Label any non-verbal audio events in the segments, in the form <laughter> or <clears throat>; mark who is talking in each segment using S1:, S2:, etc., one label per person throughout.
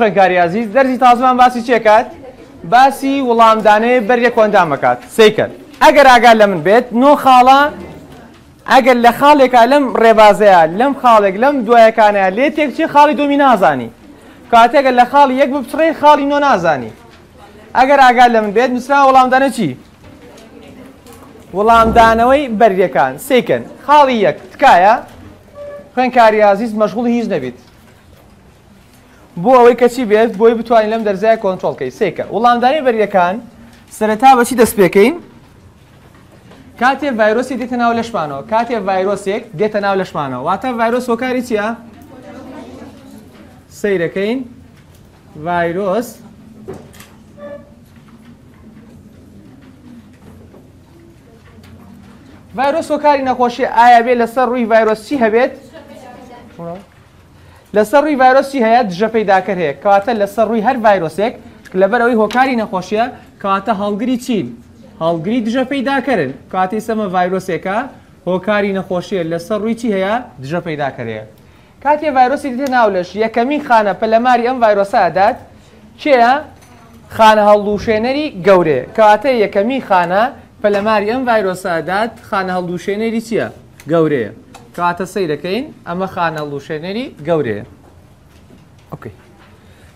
S1: خێنکاریازیز دەرزی تازمان باسی چێکات باسی وەڵامدانەیە بەریە کۆندامەکات سیکرد ئەگەر ئاگا لە من بێت نۆ خاڵە ئەگەر لە خاڵێکا لەم ڕێبازەیە لەم خاڵێک لەم دوایەکانە لێ تێک چی خاڵی دومی نازانی کاتێگە لە خاڵی یەک بپچڕێ خاڵی نۆ نازانی ئەگەر ئاگا لە من بێت نووسرا وەڵامدانە چی؟ وەڵامدانەوەی بەریەکان سیکن خاڵی یەک تکایە خوێن کاریازیز مەشغوڵ هیچ نەبیت بۆ ئەوەی کەچی بێت بۆی بتوانین لەم دەرزای کۆنتترۆلکەی سێکە وڵامدانی بەریەکان سەرەتا بەچی دەست پێکەین کاتێ ڤایرۆسی دێتە ناو لەشمانەوە کاتێ ڤایرۆسێک دێتە ناو لەشمانەوە واتە ڤایرۆس وەکاری چییە؟ سیرەکەین ڤایرۆس ڤایرۆس وەکاری نەخۆشی ئایا بێت لەسەر ڕووی ڤایرۆسی هەبێت؟ لەسەر ڕووی ڤایرۆسی هەیە دژە پەیداکەر هەیە کەواتە لەسەر ڕووی هەر ڤایرۆسێک لەبەرەوەی هۆکاری نەخۆشیە کەواتە هەڵگری چین هەڵگری دژە پەیداکردن کاتی سەمە ڤایرۆسێکە هۆکاری نەخۆشیە لەسەر ڕووی چی هەیە دژە پەیداکەێ کاتێ ڤایرۆسی دێ ناولەش یەکەمین خانە پەلەماری ئەم ڤایرۆسادات چێە خانە هەڵدووشێنەری گەورێ کەواتە یەکەمی خانە پەلەماری ئەم ڤایرۆسادات خانە هەڵدووشێنەری چییە گەورەیە کاتە سەیرەکەین ئەمە خانە لوشێنەری گەورەیە ئۆکەی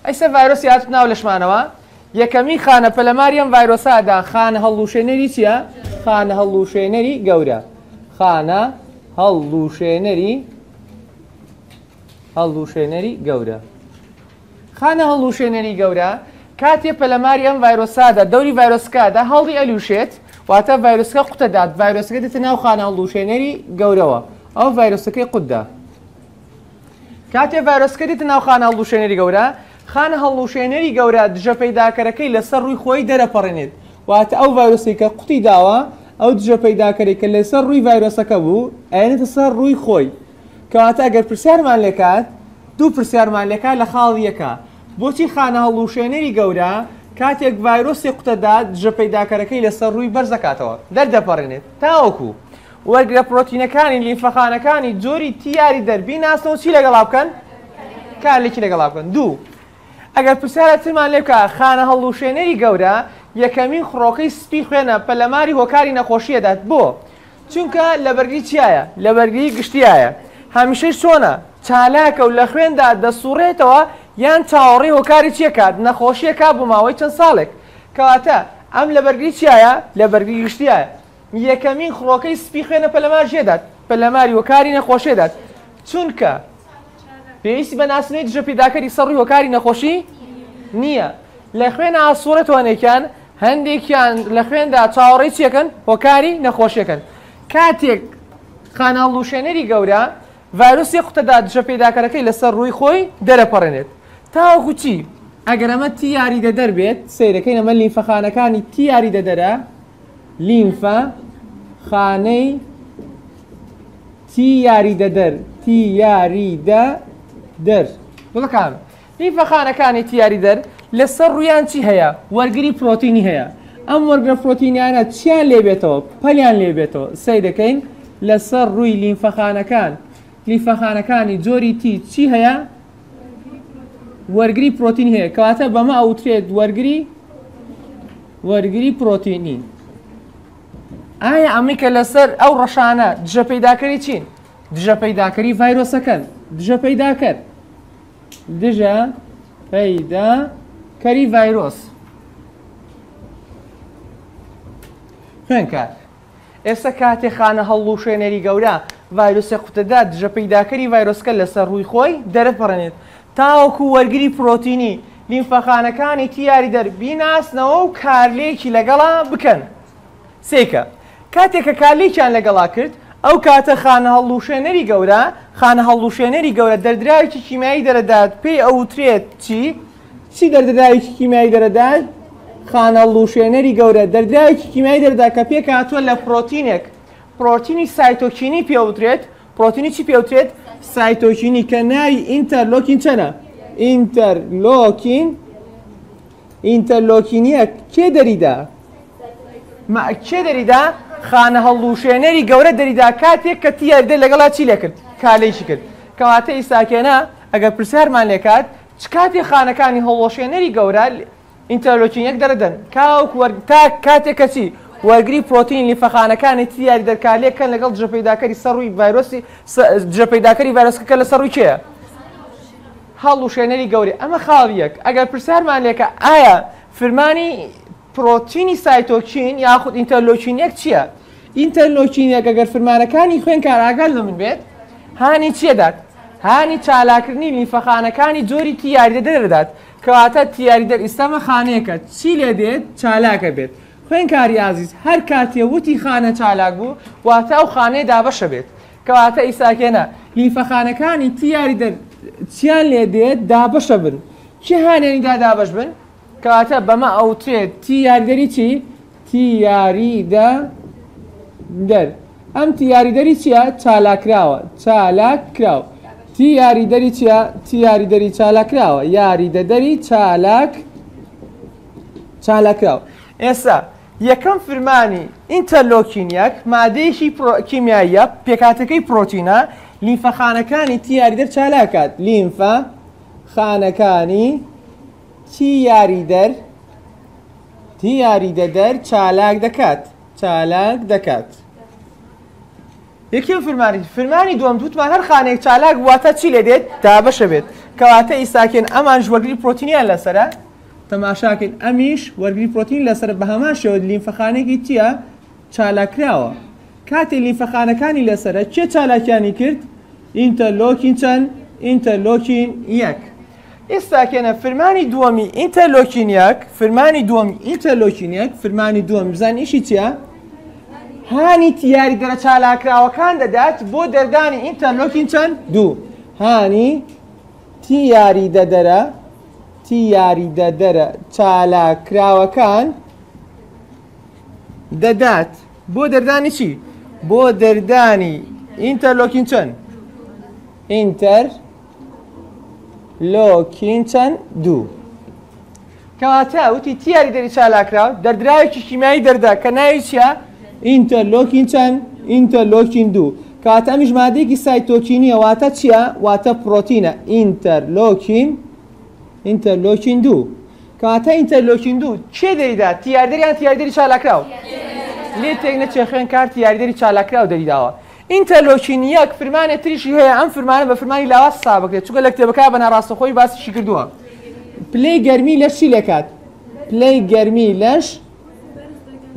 S1: ئەیسە ڤایرۆسی هات ناو لەشمانەوە یەکەمی خانە پەلەماریەم ڤایرۆسادا خانە هەڵلوشێنەری چییە؟ خانە هەڵلوشێنەری گەورە خانە هەڵلوشێنەری هەڵلوشێنەری گەورە خانە هەڵلوشێنەری گەورە کاتێ پەلەماری ئەم ڤایرۆسادا دەوری ڤایرۆسکادا هەڵی ئەلووشێت واتە ڤایرۆسکە قوتەدات ڤایرۆسکە دێتە ناو خانە هەڵلوشێنەری گەورەوە ئەو ڤایرۆسەکەی قوددا کاتێ ڤایرۆسکەریت ناو خانە هەڵوشێنەری گەورە خانە هەڵوشێنەری گەورە دژە پەیداکەرەکەی لەسەر ڕووی خۆی دەرەپەڕێنێت واتە ئەو ڤایرۆسی کە قوتی داوە ئەو دژە پەیداکەری کە لەسەر ڕووی ڤایرۆسەکە بوو ئەێنێتە سەر ڕووی خۆی کەواتە ئەگەر پرسیارمان لێکات دوو پرسیارمان لێکا لە خاڵیەکە بۆچی خانە هەڵوشێنەری گەورە کاتێک ڤایرۆسی قوتەداد دژە پەیداکەرەکەی لەسەر ڕووی بەرزەکاتەوە دەردەپەڕێنێت تاوەکو. وەرگرە پرۆتینەکانی لیمفەخانەکانی جۆری تیاری دەربی ناسن و چی لەگەڵا بکەن کارێکی لەگەڵا بکەن دوو ئەگەر پرسیارە چمان لێ بکە خانە هەڵوشێنەری گەورە یەکەمین خڕۆکەی سپی خوێنە پەلەماری هۆکاری نەخۆشیەدات بۆ چونکە لە بەرگی چیایە لە بەرگی گشتیایە هەمیشەی چۆنە چالاکە و لە خوێندا دەسوڕێتەوە یان چاوەڕی هۆکاری چیەکات نەخۆشیەکە بۆ ماوەی چەند ساڵێک کەواتە ئەم لە بەرگی چیایە لە بەرگی گشتیایە یەکەمین خڕۆکەی سپی خوێنە پەلەمار ژێدات پەلەماری وەکاری نەخۆشێدات چونکە پێویستی بە ناسنەی دژە پیداکەری سەڕی وەکاری نەخۆشی نییە لە خوێن ئاسوورە توانێکیان هەندێکیان لە خوێندا چاوەڕی چیەکەن هۆکاری نەخۆشیەکەن کاتێک خاناڵ لوشێنەری گەورە ڤایرۆسی قوتەدا دژە پیداکەرەکەی لەسەر ڕووی خۆی دەرەپەڕێنێت تاوەکوچی ئەگەرەمە تی یاری دەدەر بێت سیرەکەی نەمە لیفەخانەکانی تی یاری دەدەرە لیمفە خانەی تی یاری دەدەر تی یاری دە دەر بڵکان لیمفە خانەکانی تیاری دەر لەسەر ڕویان چی هەیە وەرگری پرۆتینی هەیە ئەم وەرگە پرۆتینیانە چیان لێبێتەوە پەلیان لێبێتەوە سی دەکەین لەسەر ڕووی لیمفەخانەکان لیمفەخانەکانی جۆری تی چی هەیە وەرگری پرۆتین هەیە کەواتە بەمە ئەوترێت وەرگری وەرگری پرۆتینی ئایا ئەمیکە لەسەر ئەو ڕەشانە دژە پەیداکەری چین دژە پەیداکەری ڤایرۆسەکەن دژە پەیداکەن دژە پەیدا کەری ڤایرۆس خوێنکار ئێستا کاتێ خانە هەڵو شوێنەری گەورە ڤایرۆسی قوتەدا دژە پەیداکەری ڤایرۆسکە لەسەر ڕووی خۆی دەرە پڕێنێت تاوەکو وەرگری پرۆتینی لیمفەخانەکانی تیاری دەربیناسنەوە و کارلێکی لەگەڵا بکەن سێکە کاتێککە کالیچیان لەگەڵا کرد ئەو کاتە خانە هەڵلووشێنەری گەورە خانە هەڵلووشێنەری گەورە دەردراویی کیمایی دەرەدات پێی ئەوترێت چی چی دەردراویی کیمایی دەرەدات خانە لووشێنەری گەورە دەردراویی کیمایی دەردا کە پێک هاتووە لە پرۆتینێک پرۆتینی سایتۆکینی پێوترێت پرۆتینی چی پێوترێت سایتۆکینی کە ناوی ئینتەرلۆکین چەنە ئینتەرلۆکین ئینتەرلۆکینیە کێ دەریدا؟ کێ دەریدا؟ خانە هەڵوشێنەری گەورە دەریدا کاتێک کە تیاردە لەگەڵا چی لێ کرد کالەیشی کرد کەواتە ئیساکێنە ئەگەر پرسیارمان لێکات چ کاتی خانەکانی هەڵۆشێنەری گەورە ئینتەرلۆکین یەک دەردەن کاوک تا کاتێک کەچی وەرگری پرۆتین لیفەخانەکانی تیاری دەرکالەکەن لەگەڵ جەپەیداکەری سەڕووی ڤایرۆسی جەپەیداکەری ڤایرۆسەکە لە سەرڕووی چێە؟ هەڵ و شوێنەری گەوری ئەمە خاڵیەک ئەگەر پرسیارمان لێکە ئایا فرمانی پرۆتینی سایتۆکین یاخود ئینتەرلۆچینەک چییە؟ ئینتەرلۆچینەک ئەگەر فرمانەکانی خوێن کاراگەل لە من بێت هانی چێدات؟ هانی چالاکردنی میفەخانەکانی جۆری تیاریدە دەردات کەواتە تیاری دەر ئیسلامە خانەیەەکە چی لێ دێت چالاکە بێت. خوێنکاری عزیز هەر کاتێ وتی خانە چالاک بوو واتە ئەو خانەیە دابەشە بێت کەواتە ئیساکێنە لیفەخانەکانی تیاری دەر چیان لێ دێت دابەشە بن چی هانێنیدا دابش بن کاتە بەمە ئەوترێت تی یاریدەری چی تی یاریدە دەر ئەم تی یاریدەری چییە چالاکراوە چالاک کراوە تی یاریدەری چییە تی یاریدەری چالاکراوە یاریدەدەری چالاک چالاکراوە ئێستا یەکەم فرمانی ئینتەلۆکینیەک مادەیەکی کیمیاییە پێکاتەکەی پرۆتینە لیمفە خانەکانی تیاریدەر چالاکات لیمفە خانەکانی چی یاری دەر تی یاری دەدەر چالاک دەکات چالاک دەکات یەکی فرمانی فرمانی دوم دوتمان هەر خانێک چالاک واتە چی لە دێت تا بەشە بێت کەواتە ئیساکن ئەمان ژوەگری پرۆتینیان لەسرە تەماشاکن ئەمیش وەرگری پرۆتین لەسەر بە هەمان شێوە لیمفەخانێکی تییە چالاکراوە کاتێ لیمفەخانەکانی لەسرە چێ چالاکیانی کرد ئینتەلۆکین چەند ئینتەلۆکین یەک ئێستاکەێنە فرمانی دووەمی ئینتەلۆکینیاک فرمانی دووەم ئینتەلۆکینیەک فرمانی دووەم بزان ئیشی چیە؟ هانی تیاری دەرە چالاکراوەکان دەدات بۆ دەردانی ئینتەلۆکین چەند دوو هانی تیاری دەدەرە تیاری دەدەرە چالاکراوەکان دەدات بۆ دەردانی چی؟ بۆ دەردانی ئینتەلۆکین چەند؟ ئینتەر لۆکینچەند دوو کەواتە وتی تیاری دەری چالاکراوە دەردراوێکی شیمایی دەردا کە ناویچە ئینتەرلۆکینچەند ئینتەرلۆکین دوو کاتە ئەمیش مادەیەکی سایتۆکینی واتە چییە واتە پرۆتینە ئینتەرلۆکین ئینتەرلۆکین دوو کاتە ئینتەرلۆکین دوو چێ دەریدا تیاردەریان تیاردەری چالاکراوە لێ تێک نەچێخێن کار تیاردەری چالاکراوە دەریداوە ئینتەلۆچینیەک فرمانە تریشی هەیە ئەم فرمانە بە فرمانی لاوە سابکرێت چگە لە کتێبەکە بە ناڕاستەخۆی باسیشی کردووە پلەی گەرمی لەش چی لەکات پلەی گەرمی لەش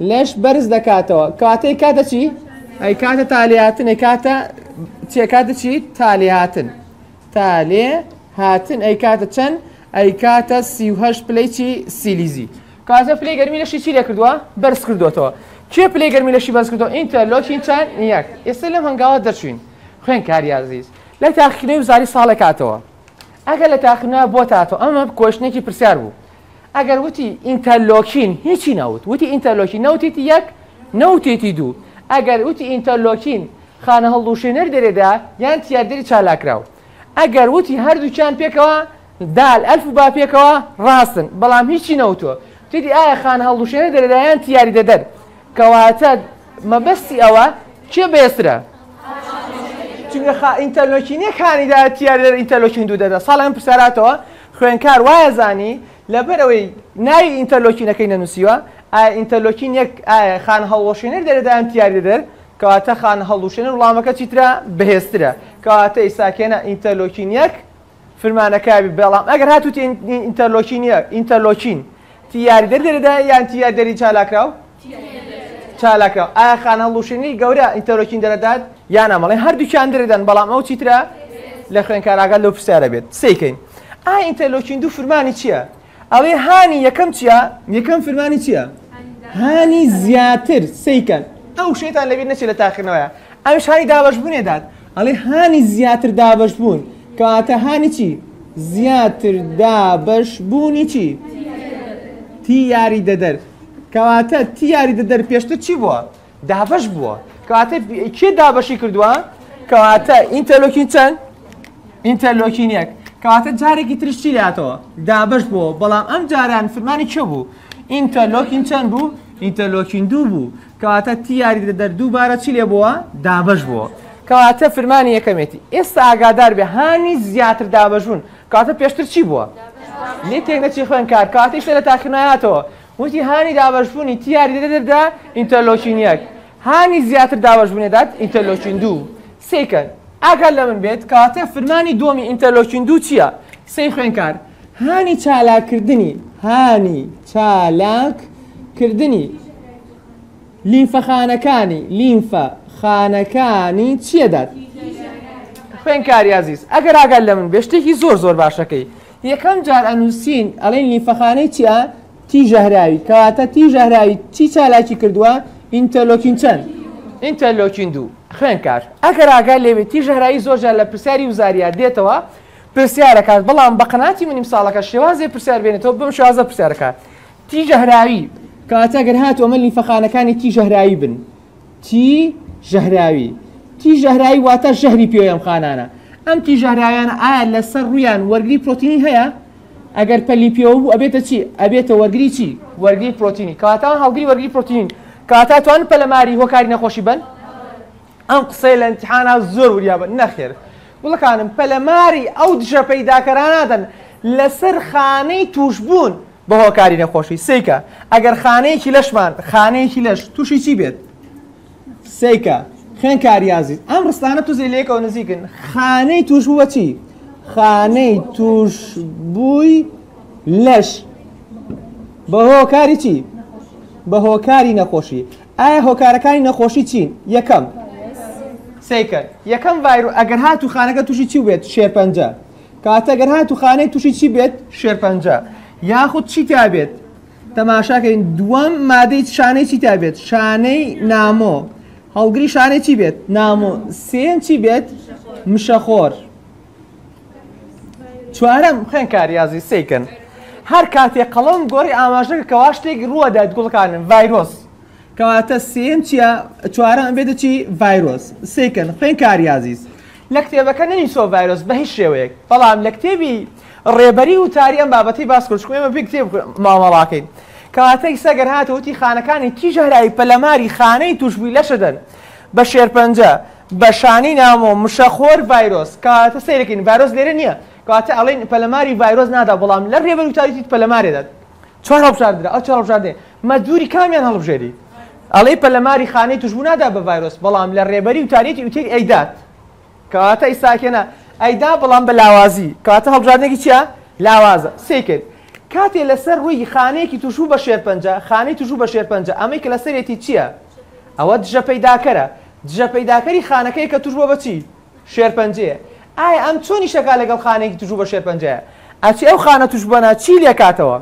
S1: لەش بەرز دەکاتەوە کاتەی کاتە چی ئەی کاتە تالیاتن ئەی کاتە چێکاتە چی تالیاتن تالێ هاتن ئەی کاتە چەند ئەی کاتە سیهش پلەی چی سیلیزی کاتە پلەی گەرمی لەشی چی لێ کردووە بەرز کردوێتەوە کێ پلێگەرمی لەشی بەسکردەوە ئینتە لۆکی چند یەک ئێستا لەم هەنگاوە دەچین خوێن کاریازیز لە تاخینەی وزاری ساڵێک کاتەوە ئەگەر لە تاخنا بۆ تاتۆ ئەمە کۆشتێکی پرسیار بوو ئەگەر وتی ئینتەلۆکین هیچی نەوت وتی ئینتەلۆکی نەوتیتی یەک نەوتێتی دوو ئەگەر وتی ئینتەلۆکین خانە هەڵدووشێنەر دەرێدا یان تیاردەری چالاکراوە ئەگەر وتی هەردووچان پێکەوە دال ئەلف و با پێکەوە ڕاستن بەڵام هیچی نەوتۆ تیدی ئایا خانە هەڵدووشێنە دەرێدایان تیاری دەدەر کەواتە مەبەستی ئەوە کێ بێسرە چونگە ئینتەلۆکینیە کانداتیار لە ئینتەلۆکین دوو دەدا ساڵیان پرسەراتەوە خوێنکار وایە زانی لەبەرەوەی ناوی ئینتەلۆکینەکەی نەنووسیوە ئایا ئینتەلۆکین یەک ئایا خان هەڵۆشێنەر دەردایان تیاری دەر کەواتە خان هەڵوشێنە وڵامەکە چیترا بەهێسترە کەواتە ئیساکێنە ئینتەلۆکین یەک فرمانەکەوی بەڵام ئەگەر هاتووت ئینتەلۆکین یەک ئینتەلۆکین تیاری دەردەدا یان تیار دەری چالاکراوە چالاکە ئایا خانە لوشنی گەورە ئینتەرۆکین دەردات یان ئەمەڵێ هەردووچیان درێدەن بەڵام ئەو چیترە لە خوێنکاراگە لەو پرسیارە بێت سیکەین ئایا ئینتەرلۆکین دوو فرمانی چییە؟ ئەوێ هاانی یەکەم چییە؟ یەکەم فرمانی چییە؟ هاانی زیاتر سیکەن ئەو شێتان لەبێت نەچێت لە تاخنەوەە ئەوش هاانی دابش بوونێدات ئەڵێ هاانی زیاتر دابش بوون کەواتە هاانی چی؟ زیاتر دابش بوونی چی؟ تی یاری دەدەر کەواتە تیاری دە دەرپێشتە چی بووە دابش بووە کەواتە کێ دابشی کردووە کەواتە ئینتەلۆکین چەند ئینتەلۆکین یەک کەواتە جارێکی ترشتی لاتەوە دابش بووە بەڵام ئەم جاران فرمانی چە بوو ئینتەلۆکین چەند بوو ئینتەلۆکین دوو بوو کەواتە تیاری دە دەر دووبارە چی لێ بووە دابش بووە کەواتە فرمانی یەکەمێتی ئێستا ئاگادار بێ هانی زیاتر دابژون کاتە پێشتر چی بووە لێ تێک نەچی خوێن کار کاتیشتە لە تاکنایاتەوە وتی هانی دابشبوونی تیاری دەدەدا ئینتەلۆچین یەک هانی زیاتر دابشبوونێدات ئینتەلۆچین دوو سیکرد ئاگەر لە من بێت کاتێ فرمانی دۆمی ئینتەلۆچین دوو چییە سی خوێنکار هانی چالاکردنی هانی چالاککردنی لیمفەخانەکانی لیمفە خانەکانی چیەدات خوێنکاری عزیز ئەگەر ئاگەر لە من بێشتێکی زۆر زۆر باشەکەی یەکەم جار ئەنووسین ئەڵین لیمفەخانەی چیە؟ تیژەهراوی کەواتە تیژەهراوی چی چالاکی کردووە ئینتەلۆکین چەند ئینتەلۆکین دوو خوێن کار ئەگەر ئاگای لێوێت تیژەهراایی زۆرجار لە پرسیاری وزاریا دێتەوە پرسیارەکات بەڵام بە قەناتی منیم ساڵەکە شێوازێ پرسیار بێنێتەوە بم شوازە پرسیارەکە تیژەهراوی کەواتە گەر هاتووە مەلی فەخانەکانی تیژەهراوی بن تی ژەهراوی تی ژەهراوی واتە ژەهری پێم خانانە ئەم تیژەهراویان ئایا لەسەر ڕویان وەرگری پرۆتینی هەیە؟ ئەگەر پەلیپیۆ بوو ئەبێتە چی ئەبێتە وەرگری چی وەرگری پرۆتینی کاتان هەڵگری وەرگری پرۆتین کاتاتوان پەلەماری هۆکاری نەخۆشی بن ئەم قسەی لە امتحانا زۆر وریا بن نەخێر وڵەکانم پەلەماری ئەو دژە پەیداکەرانادەن لەسەر خانەی توش بوون بە هۆکاری نەخۆشی سیکە ئەگەر خانەیەکی لەشمان خانەیەکی لەش تووشی چی بێت سیکە خوێن کاریازیت ئەم ڕستانە تو زیلێکەوە نزیکن خانەی توش بووە چی؟ خانەی توش بووی لەش بە هۆکاری چی؟ بە هۆکاری نەخۆشی ئایا هۆکارەکانی نەخۆشی چین یەکەم سیکرد یەکەم ڤایرو ئەگەر هات و خانەکە تووشی چی بێت شێرپەنج کاتەگەر هات و خانەی تووشی چی بێت شێرپەنج یاخود چی تا بێت تەماشاکەین دووەم مادەی شانەی چی تا بێت شانەی نامۆ هەڵگری شانەی چی بێت نامۆ سێن چی بێت مشەخۆر چوارم خوێن کاریازی سیکن هەر کاتێ قەڵم گۆری ئاماژەکەوا شتێک ڕوەدات گوڵکانن ڤایرۆس کەواتە سم چیە چوارە بێتە چی ڤایرۆس سیکن خوێن کاریازیست لە کتێبەکە نەنیسۆ ڤایرۆس بە هیچ شێوەیەک بەڵام لە کتێبی ڕێبەری و تاری ئەم بابەتی باسکوشکێمە پێ کتێب مامەڵاکەین کەواتەی سەگەر هاتەوتی خانەکانی تیژهرایی پەلەماری خانەی توشبووی لەشەدەن بە شێرپەنجە بەشانی نامۆ مشەخۆر ڤایرۆس کاتە سیرەکەین ڤایرۆس لێرە نییە کاتە ئەڵین پەلەماری ڤایرۆز نادا بەڵام لە ڕێبەر وتاریت پەلەمارێدات چوار هەڵبژاردرا ئەو چوار هەڵبژاردێ مەجبوری کامیان هەڵبژێری ئەڵێ پەلەماری خانەی توشبوو نادا بە ڤایرۆس بەڵام لە ڕێبەری وتارێتی وتێک ئەیدات کەواتە ئیساکێنە ئەیدا بەڵام بە لاوازی کاتە هەڵبژاردنێکی چیە لاوازە سێ کرد کاتێ لەسەر ڕووی خانەیەکی توشوو بە شێرپەنج خانەی توشوو بە شێرپەنج ئەمەی کە لەسەرێتی چییە؟ ئەوە دژە پەیداکەرە دژە پەیداکەری خانەکەی کە توش بۆ بەچی شێرپەنجەیە ئایا ئەم چۆنی شەکە لەگەڵ خانێکی توش بە شێرپەنجەیە ئەچی ئەو خانە توش بەنا چی لێکاتەوە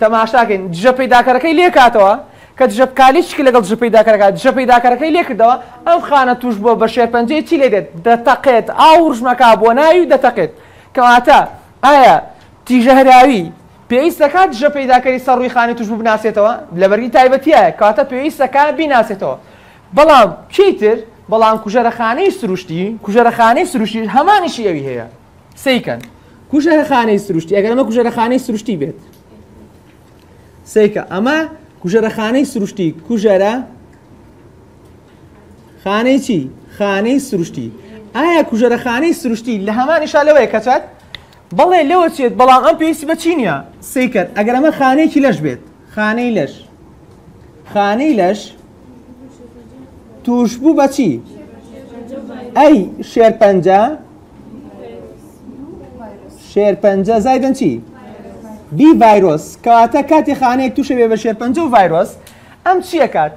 S1: تەماشاکەین جە پیداکەەکەی لێکاتەوە کە جەبکالیشکی لەگەڵ ژە پیداکەەکە جە پیداکەەکەی لێکردەوە ئەم خانە توش بۆ بە شێرپەنجەیە چی لێ دێت دەتەقێت ئاو ڕژمەکە بۆ ناوی دەتەقێت کەواتە ئایا تیژە هەراوی پێویستەکات ژە پیداکەی سەڕوی خانی توش بناسێتەوە لەبەرگی تایبەتیە کاتە پێویستەکە بیناسێتەوە بەڵام چیتر؟ بەڵام کوژەرەخانەی سروشتی کوژەرەخانەی سروشتی هەمانیشی ئەوی هەیە سیکەن کوژەرەخانەی سروشتی ئەگەر ئەمە کوژەرەخانەی سروشتی بێت سیکە ئەمە کوژەرەخانەی سروشتی کوژەرە خانەی چی خانەی سروشتی ئایا کوژەرەخانەی سروشتی لە هەمانی شالەوەی کەچات بەڵێ لەوە چێت بەڵام ئەم پێویستی بە چینە سیکرد ئەگەر ئەمە خانەیەکی لەش بێت خانەی لەش خانەی لەش توش بوو بە چی ئەی شێر پەنج شێر پەنج زایدن چی بی ڤایرۆس کەواتە کاتی خانەیەک تووشە بێ بە شێر پەنج و ڤایرۆس ئەم چیەکات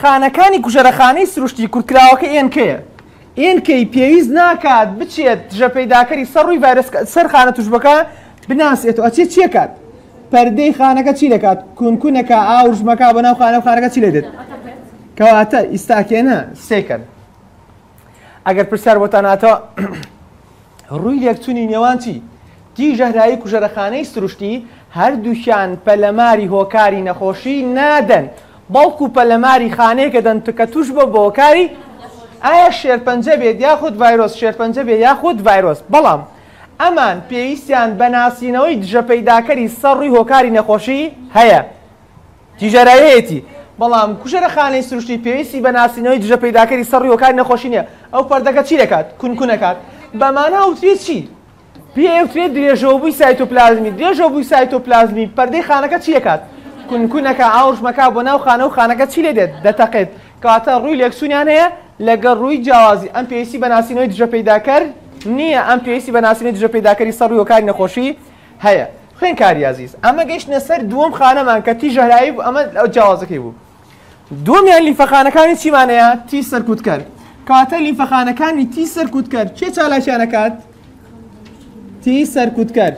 S1: خانەکانی کوژەرەخانەی سروشتی کورتراوەکە ئێنکەیە ئێنکەی پێویست ناکات بچێت ژە پەیداکەری سەڕووی ڤایرس سەر خانە توشبەکە بناسێتەوە ئەچێت چیەکات پەردەی خانەکە چی دەکات کونکونەکە ئاوژمەکە بەناو خانە خانەکە چی لێدێت کەواتە ئیستاکێنە سێکەن ئەگەر پرسیار بۆتاناتەوە <clears throat> ڕووی لێکچوونی نێوان چی دی ژەهرایی کوژەرەخانەی سروشتی هەردووشان پەلەماری هۆکاری نەخۆشی نادەن بەڵکو پەلەماری خانەیەکە دەن کە توش بە بۆکاری ئایا شێرپەنجە بێت یاخود ڤایرۆس شێرپەنجە بێ یاخود ڤایرۆس بەڵام ئەمان پێویستیان بەناسیینەوەی دژە پەیداکەری سەڕی هۆکاری نەخۆشی هەیە تیژەرایەتی بەڵام کوشەرە خانەی سروشتی پێویستی بە ناسینەوەی دژە پیداکەری سەڕیۆکار نەخۆشی نیە ئەو پەردەکە چی دەکات کونکو نەکات بەمانە ئەوترێت چی؟ پێوترێت درێژەوە بووی سایتۆپلازمی درێژەوە بووی سایتۆپلازمی پەردەی خانەکە چی دەکات؟ کونکونەکە ئاوژمەکە بۆ ناو خانە و خانەکە چی لێ دێت دەتەقێت کاتە ڕووی لەکسونیان هەیە لەگەڵ ڕووی جیاوازی ئەم پێویستی بە ناسینەوەی دژە پیداکەر نییە ئەم پێویستی بە ناسینەی دژە پیداکەری سەڕوی وەکاری نەخۆشی هەیە. خوێن کاریازیز ئەمە گەیشتە سەر دووەم خانەمان کە تی ژەهرایی بوو ئەمە ئەو جیاوازەکەی بوو دومیان لیفەخانەکانی چیمانەیە تی سەرکوت کرد کاتە لیفەخانەکانی تی سەرکوت کرد چێ چالاشیانەکات تی سەرکوت کرد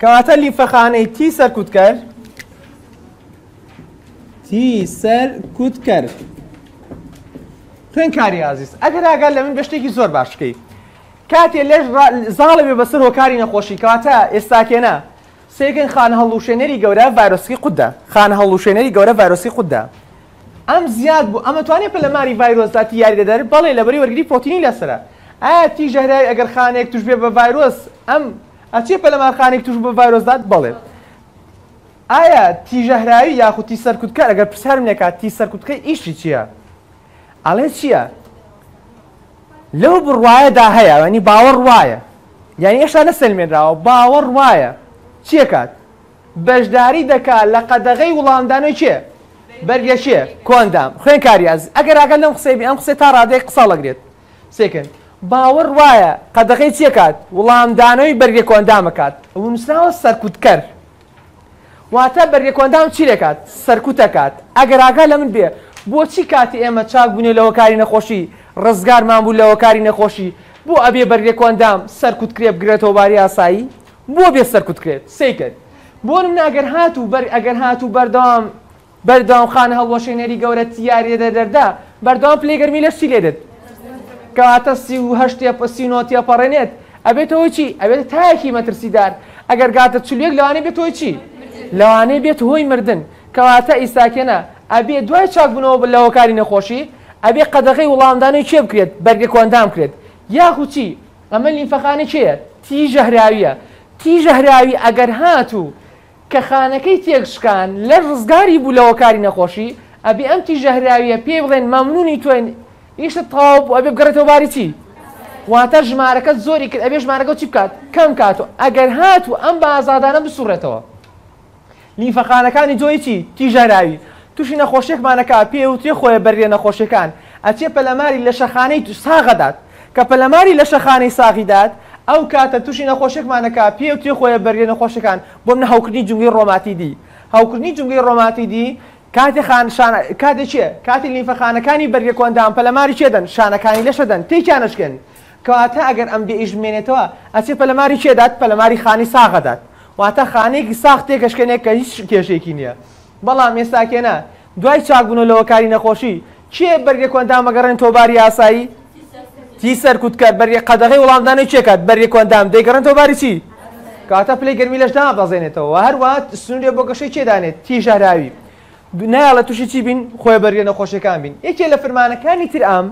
S1: کەواتە لیفەخانەی تی سەرکوت کرد تی سەرکوت کرد خوێن کاری عزیز ئەگەر ئاگەر لە من بەشتێکی زۆر باشکەی کاتێ لەش زاڵە بێ بەسەر هۆکاری نەخۆشی کاتە ئێستاکێنە سێگەن خان هەڵوشێنەری گەورە ڤایرۆسی قودا خان هەڵوشێنەری گەورە ڤایرۆسی قودا ئەم زیاد بوو ئەمە توانێت پلەماری ڤایرۆزاتی یاریدەدار بەڵێ لەبەری وەرگری پۆتینی لەسرە ئاتی ژەهرای ئەگەر خانێک توش بێ بە ڤایرۆس ئەم ئەچێ پەلەمارخانێک توش بە ڤایرۆزدات بڵێ ئایا تیژەهراوی یاخوتی سەرکوتکە ئەگەر پرسیارم نێکات تی سەرکوتکە ئیشی چییە؟ ئەڵێ چییە؟ لەو بڕواایەدا هەیە ینی باوەڕ وایە یعنی ئێشتا نەسلمێنراوە باوەڕ وایە چیکات بەشداری دەکات لە قەدەغی وڵامدانەوەی چێ بەرگەشێ کۆندام خوێن کاریاز ئەگەر ئاگەن لەم قسەی ئەم قسە تا ڕادەی قسە لەگرێت سێکن باوەڕ وایە قەدەغی چێکات وڵامدانەوەی بەرگێ کۆندامەکات ونووسناوە سەرکوتکەر واتە بەرگێ کۆندام چی دەکات سەرکوتەکات ئەگەر ئاگا لە من بێ بۆچی کاتی ئێمە چاک بوونی لەوە کاری نەخۆشی ڕزگارمان بوو لەوەکاری نەخۆشی بۆ ئەبێ بەرگێکۆندام سەرکوت کرێ بگرێتەوە باری ئاسایی بۆ بێ سەرکوت کرێت سی کرد بۆنم ناگەر هات و بەر ئەگەر هات و بەردەوام بەردەوام خانە هەڵۆشێنەری گەورە تیارێدە دەردا بەردەوام پلێگەرمی لە سی لێدت کەواتە سی و هەشتێ پسینۆتیە پەڕێنێت ئەبێتەوە چی ئەبێت تاکی مەترسیدار ئەگەر گاتە چولێک لەوانێ بێتەوە چی لەوانەیە بێت هۆی مردن کەواتە ئیساکێنە ئەبێ دوای چاک بنەوە لەوەکاری نەخۆشی ئەبێ قەدەغی وڵامدانی چێ بکرێت بەرگە کۆندام کرێت یاخو چی ئەمە لینفەخانە چێە تیژە هراویە تیژە هراوی ئەگەر هاتوو کە خانەکەی تێکشکان لە ڕزگاری بوولەوەکاری نەخۆشی ئەبێ ئەم تیژە هراویە پێ بڵێن مەمنونی توێن ئیشتە تاوب ئەبێ بگەڕێتەوە باری چی واتە ژمارەکە زۆری کرد ئەبێ ژمارەکە چی بکات کەم کاتەوە ئەگەر هاتوو ئەم بە ئازادانە بسوڕێتەوە لیفەخانەکانی جۆی چی تیژەراوی تووشی نەخۆشیێکمانەکە پێوتێ خۆی بەرێ نەخۆشیەکان ئەچێ پەلەماری لە شەخانەی تو ساغەدات کە پەلەماری لە شەخانەی ساغیدات ئەو کاتە تووشی نەخۆشیێکمانەکە پێوتێ خۆی بەرێ نەخۆشیەکان بۆم نە هەوکردنی جوگەی ڕۆماتی دی هەوکردنی جوگەی ڕۆماتی دی کاتی خانشان کاتی چیە کاتی لیفەخانەکانی بەرگێکۆندان پەلەماری چێدەن شانەکانی لەشەدەن تێکیانشکن کەواتە ئەگەر ئەم بێ ئیژمێنێتەوە ئەچێ پەلەماری چێدات پەلەماری خانی ساغەدات واتە خانەیەکی ساختێکەشکێنێک کە هیچ کێشێکی نییە. بەڵام ئێستاکێنە دوای چاکبوونەوە کاری نەخۆشی کێ بەرگە کۆندا مەگەڕێن تۆباری ئاسایی تی سەر کووتکات بەری قەدەغی وڵامدانەی چێکات بەری کۆندام دەیگەڕن تۆباری چی کاتە پلی گەرمی لەشدا بەزێنێتەوە هەروات سنوێ بۆ گەشەی چێدانێت تیژاراوی نایە لە تووشی چی بین خۆی بەرگە نەخۆشیەکان بین یەکێ لە فرمانەکانی تر ئام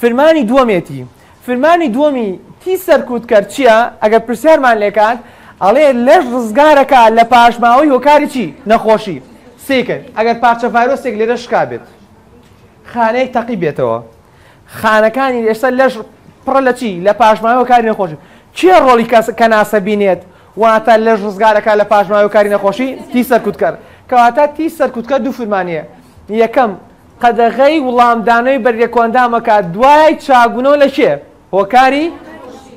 S1: فرمانی دووەمێتی فرمانی دووەمی تی سەر کووتکەر چییە ئەگەر پرسیارمان لێکات ئەڵێ لەش ڕزگارەکە لە پاشماوەی هۆکاری چی نەخۆشی سیکرد ئەگەر پارچە ڤایرۆسێک لێرە شکابێت خانەیەک تەقی بێتەوە خانەکانی ئێستا لەش پڕە لە چی لە پاشماوە کاری نەخۆش چی ڕۆلی کەناسە بینێت واتە لەش ڕزگارەکە لە پاشماوە کاری نەخۆشی تی سەرکوتکار کەواتە تی سەرکوتکە دوو فرمانە یەکەم قەدەغەی وڵامدانەوەی بەرێکۆندامەکە دوای چاگونەوە لە کێ هۆکاری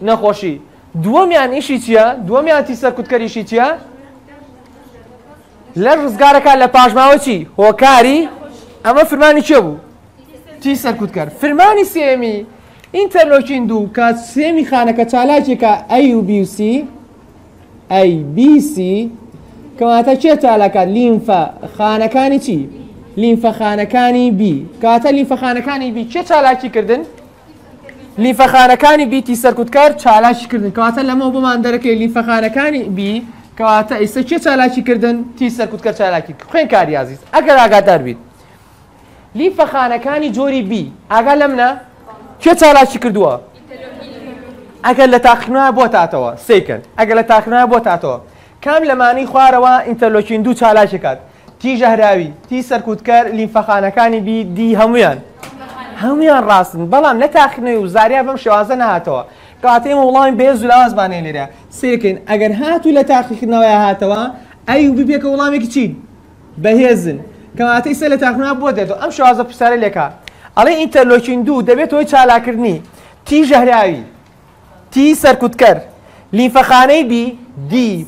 S1: نەخۆشی دووەمیان ئیشی چییە دووەمیان تی سەرکوتکەریشی چییە؟ لە ڕزگارەکە لە پاشماوە چی هۆکاری ئەمە فرمانی چێ بوو تی سەرکوت کرد فرمانی سێمی ئینتەرلۆکین دوو کات سێمی خانەکە چالاکێکە ئەی و BC ئەی BC کەواتە چێ تالاکە لیمفە خانەکانی چی لیمفە خانەکانی بی کاتە لیمفە خانەکانی بی چێ چالاکی کردن؟ لیفەخانەکانی بیتی سەرکوتکار چالاکی کردن کەواتە لەمەەوە بمان دەرەکەی لیفەخانەکانی بی کەواتە ئێستا چێ چالاکی کردن تی سەرکوتکە چالاکی خوێن کاریازیست ئەگەر ئاگادار بیت لیفەخانەکانی جۆری بی ئاگا لەمنە کێ چالاکی کردووە ئەگەر لە تاقینا بۆ تاتەوە سیکرد ئەگەر لە تاقینا بۆ تاتەوە کام لەمانی خوارەوە ئینتەلۆکین دوو چالاکێکات تی ژەهراوی تی سەرکوتکەر لیمفەخانەکانی بی دی هەمویان هەمویان ڕاستن بەڵام نەتاخنەوەی و زاریا بەم شێوازە نهاتەوە کاتێمە وڵامی بێز و ئازمانێ لێرە سیرکەین ئەگەر هاتوو لە تاقیکردنەوەی هاتەوە ئەی و ببێکە وڵامێکی چین بەهێزن کەواتەی سە لە تاخنا بۆ دێتەوە ئەم شازە پرسیارە لێکات ئەڵێ ئینتەرلۆکین دوو دەبێت هۆی چالاکردنی تی ژەهراوی تی سەرکوتکەر لیمفەخانەی بی دی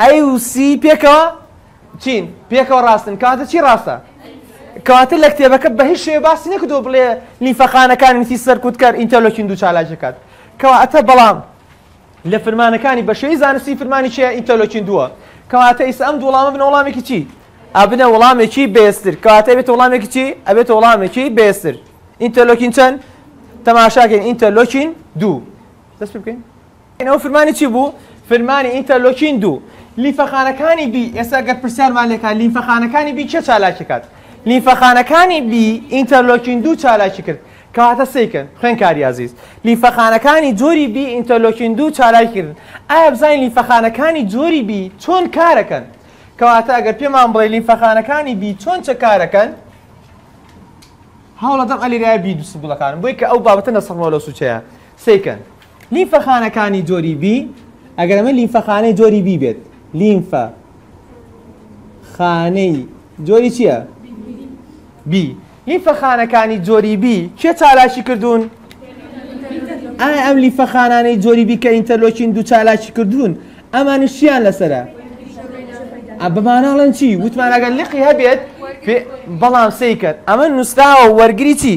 S1: ئەی و سی پێکەوە چین پێکەوە ڕاستن کاتە چی ڕاستە کەواتە لە کتێبەکە بە هیچ شێ باسی نەکردەوە بڵێ لیمفەخانەکانی تی سەرکوتکەر ئینتەرلۆکین دوو چالاکەکات کەواتە بەڵام لە فرمانەکانی بە شێی زانستی فرمانی چیە ئینتەلۆکین دووە کەواتە ئیس ئەم دووڵامە بن وڵامێکی چی ئەبنە وڵامێکی بێستر کاتە بێت وڵامێکی چی ئەبێت وڵامێکی بێستر ئینتەلۆکین چەند تەماشاکەین ئینتەلۆکین دوو دەست بکەین ئەو فرمانی چی بوو فرمانی ئینتەلۆکین دوو لیفەخانەکانی بی ئێستا گەر پرسیارمان لێکان لیفەخانەکانی بی چه چالاکی کات لیفەخانەکانی بی ئینتەرلۆکین دوو چالاکی کرد کەواتە سیکن خوێن کاری عزیز لیفەخانەکانی جۆری بی ئینتەلۆکین دوو چالای کردن ئایا بزانین لیفەخانەکانی جۆری بی چۆن کارەکەن کەواتە ئەگەر پێمان بڵێ لیفەخانەکانی بی چۆن چە کارەکەن هاوڵەدەم ئەلیرای بی دووس بڵەکانم بۆی کە ئەو بابەتە نەسەڕمەوە لە سوچەیە سیکن لیمفەخانەکانی جۆری بی ئەگەر ئەمە لیمفەخانەی جۆری بی بێت لیمفە خانەی جۆری چییە؟ بی لیفەخانەکانی جۆریبی کێ چالاشی کردوون؟ ئایا ئەم لیفەخانانەی جۆریبی کە ئینتەرلۆکین دوو چالاکی کردوون ئەمانە شیان لەسرە بەماناڵەن چی وتمان ئەگەر لقی هەبێت بەڵام سیکرد ئەمە نووسراوە وەرگری چی؟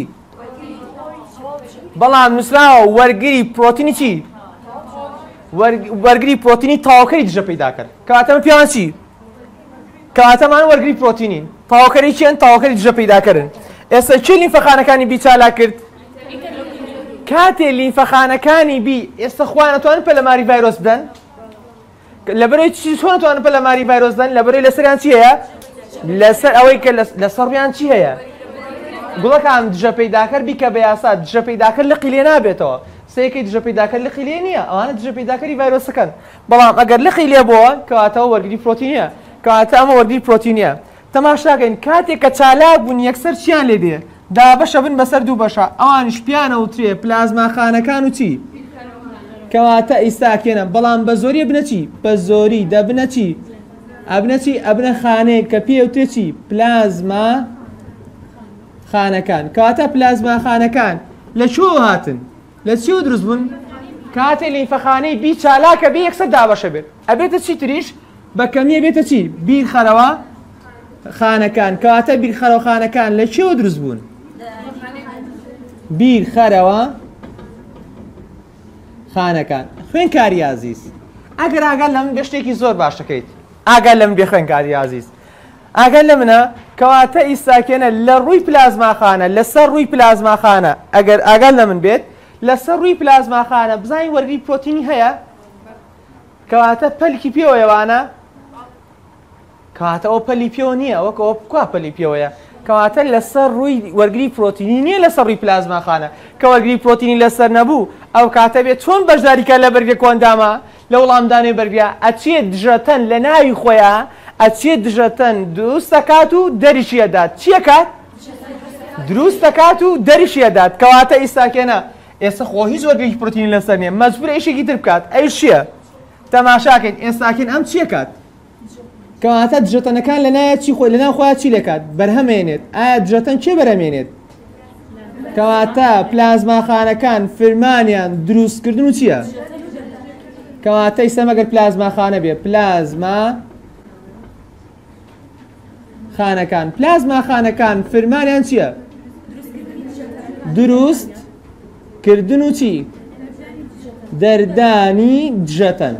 S1: بەڵام نووسراوە وەرگری پرۆتینی چی؟ وەرگری پرۆتینی تاواکەری دژە پیدا کرد کەواتەمە پیان چی؟ کەواتەمان وەرگری پرۆتینین تاواکەری چێن تاواکەری دژە پیداکردن ئێستا چه لینفەخانەکانی بی چالا کرد کاتێ لینفەخانەکانی بی ئێستا خوانەتوان پەلەماری ڤایرۆس بدەن لەبەرەی چی چۆن توانن پەلەماری ڤایرۆس بدەن لەبەرەی لەسەریان چی هەیە لەسەر ئەوەی کە لەسەر ڕیان چی هەیە گوڵەکان دژە پەیداکەر بیکە بە یاسا دژە پەیداکەر لە قیلێ نابێتەوە سەیەکی دژە پەیداکەر لە قیلێ نییە ئەوانە دژە پەیداکەری ڤایرۆسەکەن بەڵام ئەگەر لە قیلێ بووە کەواتەوە وەرگری پرۆتینە کەواتە ئەمە وەرگری پرۆتینە تەماشاکەین کاتێک کە چالاک بوون یەکسەر چیان لێ دێ دابەشە بن بەسەر دوو بەشە ئەوان شپیانە وترێ پلازماخانەکان و چی کەواتە ئیستاکێنە بەڵام بە زۆری بنەچی بە زۆری دەبنەچی ئەبنەچی ئەبنە خانەیە کە پێوتێکی پلازما خانەکان کاتە پلازما خانەکان لە چۆ هاتن لە چی و دروست بوون کاتێ لیفەخانەی بی چالاکە بێ یەکسەر دابەشە بێت ئەبێتە چی تریش بە کەمیە بێتە چی بیر خەرەوە خانەکان کاتە بیرخەرەوەخانەکان لە چێوە دروست بوون بیر خەرەوە خانەکان خوێن کاریازیز ئەگەر ئاگەر لەم گەشتێکی زۆر باشەکەیت ئاگەر لەم بێخێن کاریازیز ئەگەر لە منە کەواتە ئیساکێنە لە ڕووی پلازماخانە لەسەر ڕووی پلازماخانە ئەگەر ئاگەر لە من بێت لەسەر ڕووی پلازماخانە بزانین وەرگی پرۆتینی هەیە کەواتە پەلکی پێوەیەوانە کەواتە ئەو پەلیپیۆ نییە وەک ئەو بکوا پەلیپیۆەیە کەواتە لەسەر ڕووی وەرگری پرۆتینی نییە لەسەر ڕی پلازماخانە کە وەرگری پرۆتینی لەسەر نەبوو ئەو کاتە بێت چۆن بەشداریکە لە بەرگە کۆنداما لە وڵامدانی بەرگیا ئەچیە دژەتەن لە ناوی خۆیان ئەچیە دژەتەن دروستەکات و دەریشیەدات چیەکات؟ دروست دەکات و دەریشیەدات کەواتە ئیساکێنە ئێستا خۆ هیچ وەرگی پرۆتینی لەسەر نیە مەجبور ئیشێکی تر بکات ئەی شیە تەماشاکەین ئێستاکەین ئەم چیەکات؟ کەواتە دژەتەنەکان لە نایە چی خۆی لەنا خوا چی لەکات بەرهەمێنێت ئایا دژەتەن چێ بەرەمێنێت کەواتە پلازماخانەکان فرمانیان دروستکردن و چییە؟ کەواتەی سەمەگەر پلازماخانە بێ پلازما خانەکان پلازماخانەکان فرمانیان چییە؟ دروست کردن و چی؟ دەردانی دژەتەن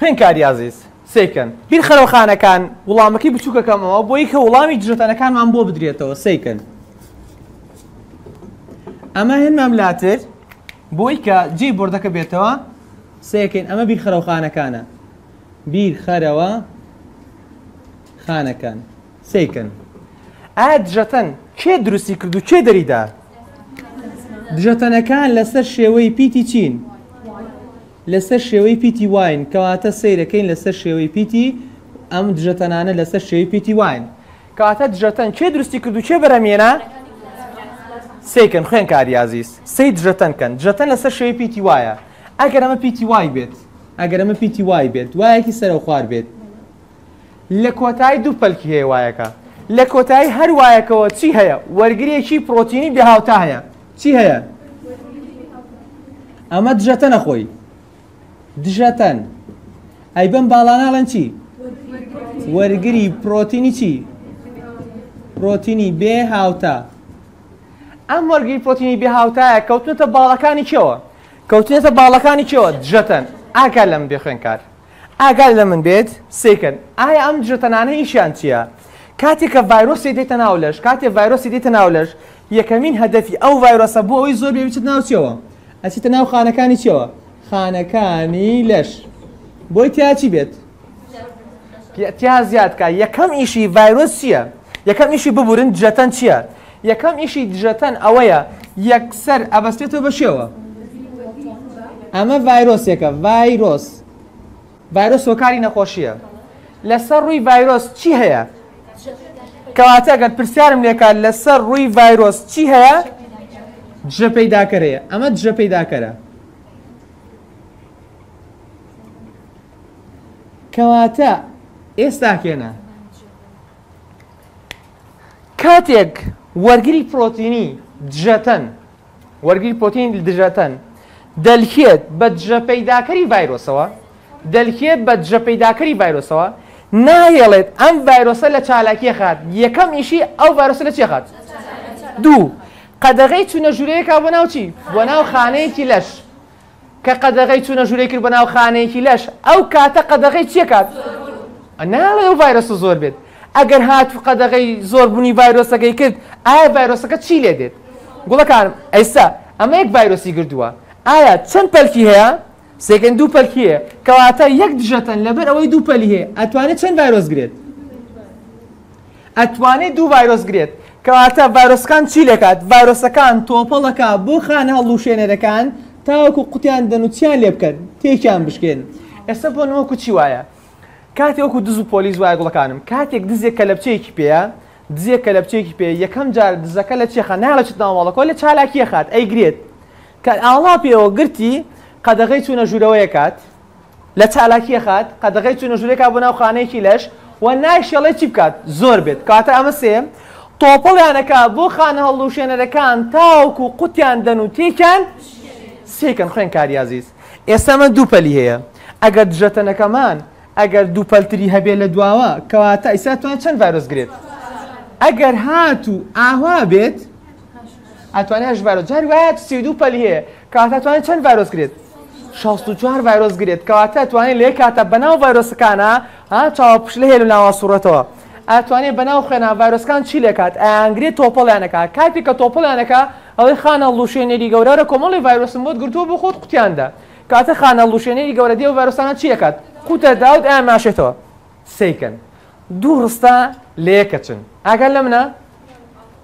S1: خوێن کاری عزیز سیکن هیچ خەرەوەخانەکان وڵامەکەی بچووکەکەمەوە بۆی کە وڵامی درێتانەکانمان بۆ بدرێتەوە سیکن ئەمە هێن ماملاتر بۆی کە جێی بردەکە بێتەوە سیکەین ئەمە بیر خەرەوەخانەکانە بیر خەرەوە خانەکان سیکن ئادژەتەن کێ دروستی کرد و کێ دەریدا دژەتەنەکان لەسەر شێوەی پیتی چین لەسەر شێوەی پیتی واین کەواتە سیرەکەین لەسەر شێوەی پیتی ئەم دژەتەنانە لەسەر شێوی پیتی واین کاتە دژەتەن کێ درستی کردو چێ بەرەمێنە سیکن خوێن کاری عزیز سی دژەتەنکەن جەتەن لەسەر شێوی پیتی وایە ئەگەر ئەمە پیتی وای بێت ئەگەر ئەمە پیتی وای بێت وایەکی سەر و خوار بێت لە کۆتایی دوو پەلکی هەیە وایەکە لە کۆتایی هەر وایەکەوە چی هەیە وەرگریەکی پرۆتینی بێهاوتا هەیە چی هەیە؟ ئەمە دژەتە نەخۆی دژەتەن ئەی بم باڵاناڵەن چی وەرگری پرۆتینی چی پرۆتینی بێ هاوتە ئەم وەرگری پرۆتینی بێ هاوتایە کەوتنێتە باڵەکانی چەوە کەوتنێتە باڵەکانی چەوە دژەتەن ئاکار لەم بێخێن کار ئاگال لە من بێت سێکن ئایا ئەم دژەتەنانە ئیشیان چییە کاتێک کە ڤایرۆسی دێتە ناولەش کاتێک ڤایرۆسی دێتە ناولەش یەکەمین هەدەفی ئەو ڤایرۆسە بۆ ئەوی زۆر بێبیچت ناوچەوە ئەچیتە ناو خانەکانی چەوە خانەکانی لەش بۆی تیاچی بێت تیا زیادکە یەکەم ئیشی ڤایرۆس چییە یەکەم ئیشی ببورن جەتەن چییە یەکەم ئیشی جەتەن ئەوەیە یەکسەر ئەبەستێتەوە بەشێوە ئەمە ڤایرۆسێکە ڤایرۆس ڤایرۆس وەکاری نەخۆشیە لەسەر ڕووی ڤایرۆس چی هەیە کەواتە ئەگەر پرسیارم لێکە لەسەر ڕووی ڤایرۆس چی هەیە جە پەیداکەرەیە ئەمە جە پەیداکەرە کەواتە ئێستاکێنە کاتێک وەرگری پرۆتینی دژەتەن وەرگری پرۆتینی دژەتەن دەلکێت بە جەپەیداکەری ڤایرۆسەوە دەلکێت بە جەپەیداکەری ڤایرۆسەوە نایەڵێت ئەم ڤایرۆسە لە چالاکی خات یەکەم ئیشی ئەو ڤایرۆسە لە چێ خات دوو قەدەغی چونە ژورەیەکە بۆ ناوچی بۆ ناو خانەیەکی لەش کە قەدەغی چوونە ژووری کرد بە ناو خانەیەکی لەش ئەو کاتە قەدەغی چێکات ناڵێ ئەو ڤایرۆسە زۆر بێت ئەگەر هات قەدەغی زۆر بوونی ڤایرۆسەکەی کرد ئایا ڤایرۆسەکە چی لێ دێت گوڵەکانم ئەیسا ئەمە یەک ڤایرۆسی گردووە ئایا چەند پەلکی هەیە سێکن دوو پەلکیە کەواتە یەک دژەتەن لەبەر ئەوەی دوو پەلی هەیە ئەتوانێت چەند ڤایرۆس گرێت ئەتوانێت دوو ڤایرۆس گرێت کەواتە ڤایرۆسەکان چی لەکات ڤایرۆسەکان تۆپەڵەکە بۆ خانە هەڵوشێنەرەکان تاوەکو قوتیان دەنوچیان لێ بکەن تێکیان بشکێن ئێستا بۆ نەوەکو چی وایە کاتێ وەکو دز و پۆلیس وایە گوڵەکانم کاتێک دزێک کە لە بچەیەکی پێە دزێک کە لە بچێکی پێ یەکەم جار دزەکە لە چێخە ناڵە چ ناوەڵەکە لە چالاکیە خات ئەیگرێت کە ئاڵا پێەوە گرتی قەدەغی چوونە ژوورەوەی کات لە چالاکیە خات قەدەغی چوونە ژوورێکا بۆ ناو خانەیەکی لەش و ناشێڵێ چی بکات زۆر بێت کاتە ئەمە سێم تۆپڵیانەکە بۆ خانە هەڵوشێنەرەکان تاوکو قوتیان دەن و تێکیان سێکن خوێن کاریازیز ئێستامە دووپەلی هەیە ئەگەر دژەتەنەکەمان ئەگەر دووپەلتری هەبێ لە دواوە کەواتە ئیساتوان چەند ڤایرۆسگرێت ئەگەر هات و ئاوا بێت ئەتوانێت ژڤایرۆ جار وایە سی دوو پەلی هەیە کاتەتوانێت چەند ڤایرۆسگرێت 16وار ڤایرۆسگرێت کەواتە توانین لێ کاتە بەناو ڤایرۆسەکانە ها چاوە پشلە هێ لە ناوە سوورەتەوە ئەتوانێت بەناو خوێنە ڤایرۆسکان چی لێکات ئەنگری تۆپەڵیانەکە کاتی کە تۆپەڵیانەکە ئەوەی خانە لوشێنێری گەورە کۆمەڵی ڤایرۆسم بۆت گرتووە بۆ خۆت قوتیاندا کاتە خانە لوشێنێری گەورە دێ و ڤایرۆسانە چیەکات قوتە داود ئا ماشێتەوە سیکن دوو ڕستا لێکەچن ئەگەر لە منە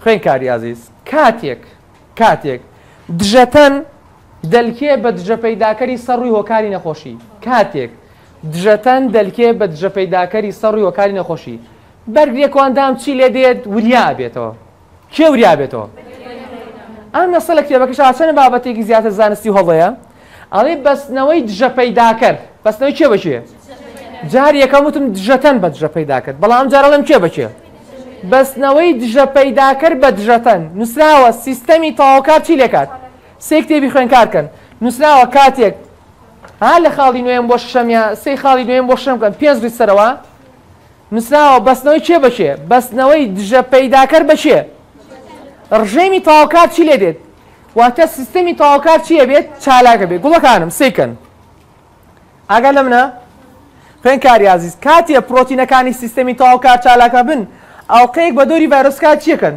S1: خوێنکاری عزیز کاتێک کاتێک دژەتەن دەلکێ بە دژە پەیداکەری سەڕووی هۆکاری نەخۆشی کاتێک دژەتەن دەلکێ بە دژە پەیداکەری سەڕووی هۆکاری نەخۆشی بەرگێکواندام چی لێ دێت وریا بێتەوە کێ وریا بێتەوە ئەم نەسە لە کتێبەکەش چەند بابەتێکی زیاتر زانستی هەڵەیە ئەڵێ بەستنەوەی دژە پەیداکرد بەستنەوەی کێ بەچێ جار یەکەم وتم دژەتەن بە دژە پەیداکرد بەڵام جارەڵم کێ بچێ بەستنەوەی دژە پەیداکرد بە دژەتەن نووسراوە سیستەمی تاواکار چی لێکات سێ کتێبی خوێنکارکەن نووسراوە کاتێک ها لە خاڵی نوێم بۆ شەمیا سەی خاڵی نوێم بۆ شەم بکەن پێنج ڕیسەرەوە نووسراوە بەستنەوەی چێ بەچێ بەستنەوەی دژە پەیداکەر بەچێ ڕژێمی تاواکات چی لێ دێت واتە سیستەمی تاواکات چیە بێت چالاکە بێت گوڵەکانم سیکن ئاگە لە منە خوێن کاریازیز کاتیە پرۆتینەکانی سیستەمی تاواکات چالاکە بن ئەوقەیەک بە دۆری ڤایرۆسکات چیەکەن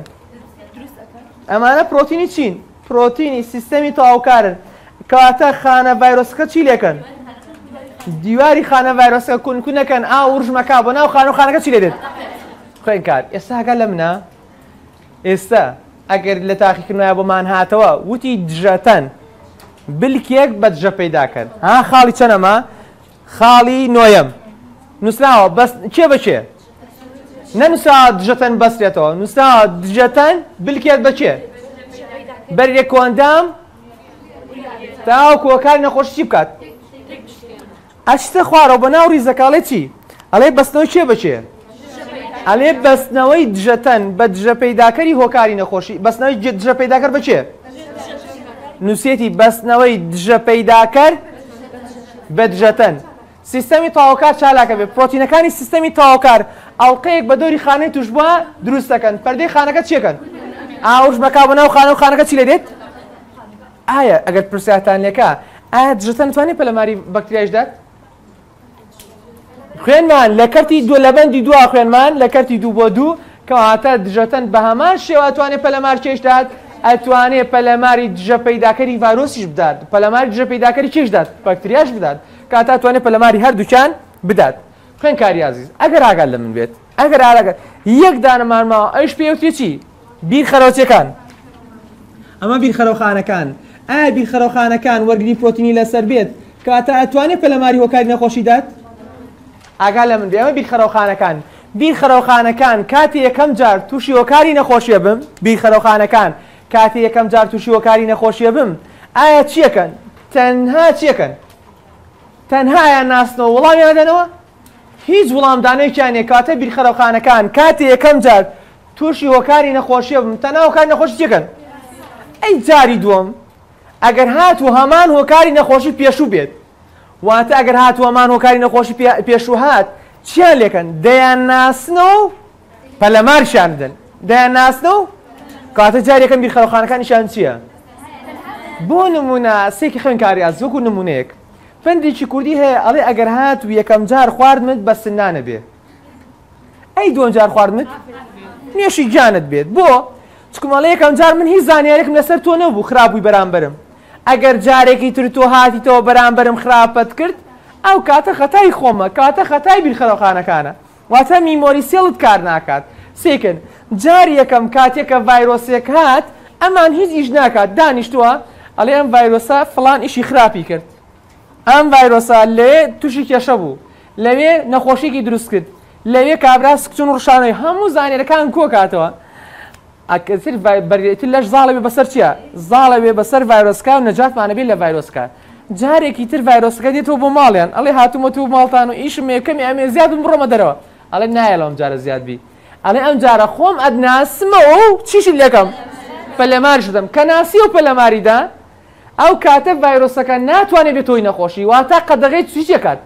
S1: ئەمانە پرۆتینی چین پرۆتینی سیستەمی تاواکارن کەواتە خانە ڤایرۆسەکە چی لێکن؟ دیواری خانە ڤایرۆسەکە کونکونەکەن ئاو ڕژمەکە بۆ ناو خانە و خانەکە چی لێدێت خوێن کار ئێستا هەگە لە منە ئێستا ئەگەر لە تاقیکردنایە بۆمان هاتەوە وتی دژەتەن بلکێک بە دژە پیداکەن ها خاڵی چەنەما خاڵی نوۆیم نووسراوە کێ بەچێ نەنووسا دژەتەن بەسرێتەوە نووسا دژەتەن بلکێت بەچێ بەرێ کۆندام تاو کۆکار نەخۆشی بکات ئەشتە خوارەوە بە ناو ریزەکاڵێ چی؟ ئەڵێ بەستنەوەی کێ بچێ؟ ئەلێ بەستنەوەی دژەتەن بە دژە پیداکەری هۆکاری نەخۆشی بەستنەوەی دژە پیداکەر بچێ؟ نووسێتی بەستنەوەی دژە پیداکەر بە دژەتەن. سیستەمی تاواکار چالاکە بێ پرۆتینەکانی سیستەمی تاواکار ئەڵلقەیەک بە دۆری خانەی توش بووە دروستەکەن پەردەی خانەکە چێکن؟ ئاوش بەکا بەناو خانە و خانەکە چی لە دێت؟ ئایا ئەگەر پرسیاتان لێکە ئایا دژەتەن توانێت پەلەماری بەکتریایش دات؟ خوێنمان لە کەرتی دو لەبندی دو خوێنمان لە کەرتی دوو بۆ دوو کەواتە دژەتەن بە هەمان شێواتوانێت پەلەمار کێشدات ئەتوانێت پەلەماری دژە پەیداکەری ڤایرۆسیش بدات پەلەماری دژە پەیداکەری کێشدات باکتریاش بدات کاتا توانێت پەلەماری هەردووچان بدات خوێن کاری عزیز ئەگەر ئاگال لە من بێت ئەگەر ئاگەر یەک دانەمانماوە ئەوش پێوتێ چی بیر خەرەوچەکان ئەمە بیر خەرەوخانەکان ئا بیر خەرەوخانەکان وەرگنی پرۆتینی لەسەر بێت کاتە ئەتوانێت پەلەماری هۆکاری نەخۆشی دات ئاگا لە من ئەمە بیر خەرەوخانەکان بیر خەرەوخانەکان کاتی یەکەم جار تووشی وەکاری نەخۆشیە بم بیر خەرەوخانەکان کاتی یەکەم جار تووشی وەکاری نەخۆشیە بم ئایا چیەکەن تەنها چیەکەن تەنهایان ناسنەوە وڵامیان دەنەوە هیچ وڵامدانەیەکیانێ کاتە بیر خەرەوخانەکان کاتی یەکەم جار تووشی وەکاری نەخۆشیە بم تەناوکار نەخۆش چیەکەن ئەی جاری دووەم ئەگەر هات و هەمان هۆکاری نەخۆشی پێشوو بێت واتە ئەگەر هاتووەمان هۆکاری نەخۆشی پێشوو هات چیان لێکن دەیان ناسنەوە و پەلەمارشان بدن دەیان ناسنە و کاتە جارێکم بیرخەوخانەکانیشان چییە؟ بۆ نمونە سێکی خوێنکاری ئاز وەکو نمونەیەک فندێکی کوردی هەیە ئەڵێ ئەگەر هات و یەکەم جار خواردمت بە سنانە بێ ئەی دوۆن جار خواردمت نوێشی جانت بێت بۆ چکمەڵەیەکەم جار من هیچ زانانیارێکم لەسەر تۆ نەبوو خراپبووی بەرامبرم ئەگەر جارێکی تر تۆ هاتیتەوە بەرامبرم خراپەت کرد ئەو کاتە خەتای خۆمە کاتە خەتای بیرخەرەوخانەکانە واتە میمۆری سێڵت کار ناکات سێکن جاری یەکەم کاتێکە ڤایرۆسێک هات ئەمان هیچ ئیش ناکات دانیشتووە ئەڵێ ئەم ڤایرۆسا فلان ئیشی خراپی کرد ئەم ڤایرۆسا لێ تووشی کێشە بوو لەوێ نەخۆشیێکی دروست کرد لەوێ کابرا سکچون ڕشانەی هەموو زانێرەکان کۆکاتەوە ئەکەسر بەرێتی لەش زاڵە بێ بەسەر چییە؟ زاڵە بێ بەسەر ڤایرۆسکا و نەجاتمانەبێت لە ڤایرۆسکە. جارێکی تر ڤایرۆسەکە دێتەوە بۆ ماڵیان ئەڵێ هاتومە تو ماڵتان و ئیشم یەکەمی ئەمێ زیادم بڕۆمە دەرەوە ئەڵێ نایەڵم جارە زیاد بی. ئەڵێ ئەم جارە خۆم ئەدناسمەوە و چیشی لەکەم پەلەماری شدەم کە ناسی و پەلەماریدا ئەو کاتە ڤایرۆسەکە ناتوانێت بێت تۆی نەخۆشی واتە قەدەغی چیشەکات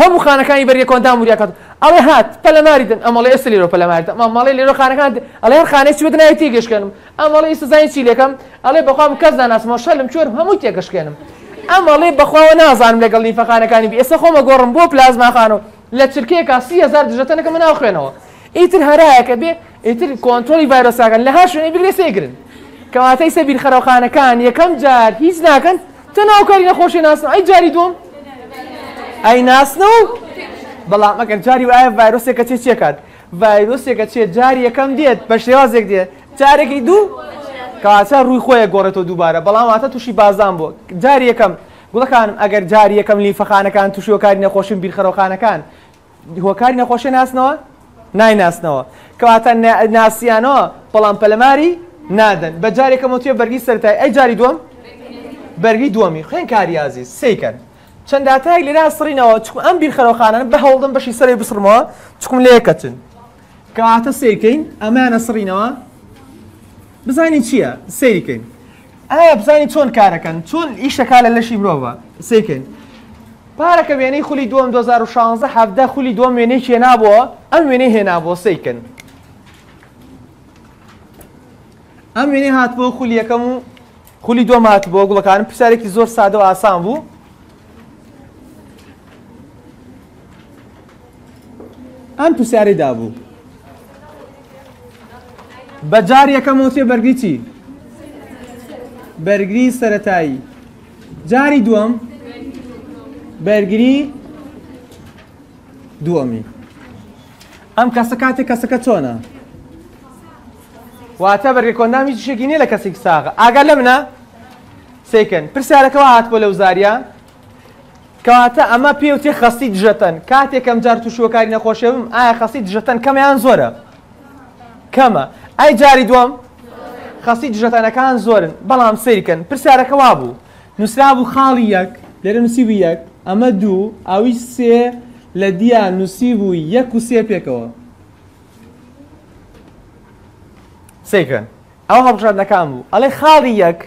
S1: هەموو خانەکانی بەریەکۆندا موریەکەات ئەڵێ هات پەلەماریدن ئەمەڵی ئێستا لێرۆ پەلەماریدن ئەمەڵی لێرۆ خانەکان ئەڵێ هەر خانەی چی بدنای تێگەشکێنم ئەمەڵی سزای چی لەکەم ئەڵێ بەخوام کەس ناناسمەوە شەلم چۆرم هەموو تێگەشکێنم ئەمەڵێ بەخواوە نازانم لەگەڵ نیفەخانەکانی بی ئێستا خۆمە گۆڕم بۆ پلازماخان و لە چرکێکا سیهزار دژەتەنەکە مناو خوێنەوە ئیتر هەرایەکە بێ ئیتر کۆنتۆلی ڤایرۆساگەن لە هاشوێنی بگرێ سێگرن کەواتەی سەبیر خەرەوخانەکان یەکەم جار هیچ ناکەن تەناوکاری نەخۆشی ناسن ئەی جاری دوم ئەی ناسنەوە بەڵام ئەگەر جاری وایە ڤایرۆسێکە چێ چێکات ڤایرۆسێکە چێ جاری یەکەم دێت بە شێوازێک دێت جارێکی دوو کاچە ڕووی خۆیە گۆڕێتەوە دووبارە بەڵاماتە تووشی بازان بۆ جاری یەکەم گوڵەکانم ئەگەر جاری یەکەم لیفەخانەکان تووشیۆکاری نەخۆشن بیرخەرۆخانەکان هۆکاری نەخۆشە ناسنەوە نایناسنەوە کەواتە ناسیانەوە بەڵام پەلەماری نادەن بە جارێکەمەوتێ بەرگی سەرای ئەی جاری دووەم بەرگی دووەمی خوێن کاریازی سیکرد چەنداتایك لێرا سڕینەوە چکم ئەم بیرخەرۆخانان بە هەوڵدن بەشی سەری بسڕمەوە چکم لێکەچن کەواتە سیرکەین ئەمانە سڕینەوە بزانی چییە سیرکەین ئایا بزانی چۆن کارەکەن چۆن ئیشەکە لە لەشی مرۆڤە سیکەین پارەکە وێنەی خولی دوم 2016 هەفدە خولی دوم وێنەی هێنابووە ئەم وێنەی هێنابووە سیکن ئەم وێنەی هات بۆ خولی یەکەم و خولی دوم هات بۆ گوڵەکانم پرسیارێکی زۆر سادە و ئاسان بوو ئەم پرسیارەی دابوو بەجار یەکەم وتێ بەرگی چی بەرگری سەتایی جاری دووەم بەرگری دووەمی ئەم کەسە کاتێک کەسەکە چۆنە واتە بەرگری کۆندامی شێکی نیە لە کەسێک ساغ ئاگەر لە منە سیکن پرسیارەکەەوە هات بۆ لەو زاریە کەواتە ئەمە پێوتێ خەستی دژەتەن کاتێکم جار تووشوەکاری نەخۆشێوم ئایا خەستی دژەتەن کەمیان زۆرە کەمە ئای جاری دوم خەستی دژەتەنەکان زۆرن بەڵام سیرکەن پرسیارەکە وا بوو نووسرا بوو خاڵی یەک لێرە نووسیبوو یەک ئەمە دوو ئەوی سێ لە دیان نووسی بوو یەک و سێ پێکەوە سیکن ئەو هەڵبژاردنەکان بوو ئەڵێ خاڵی یەک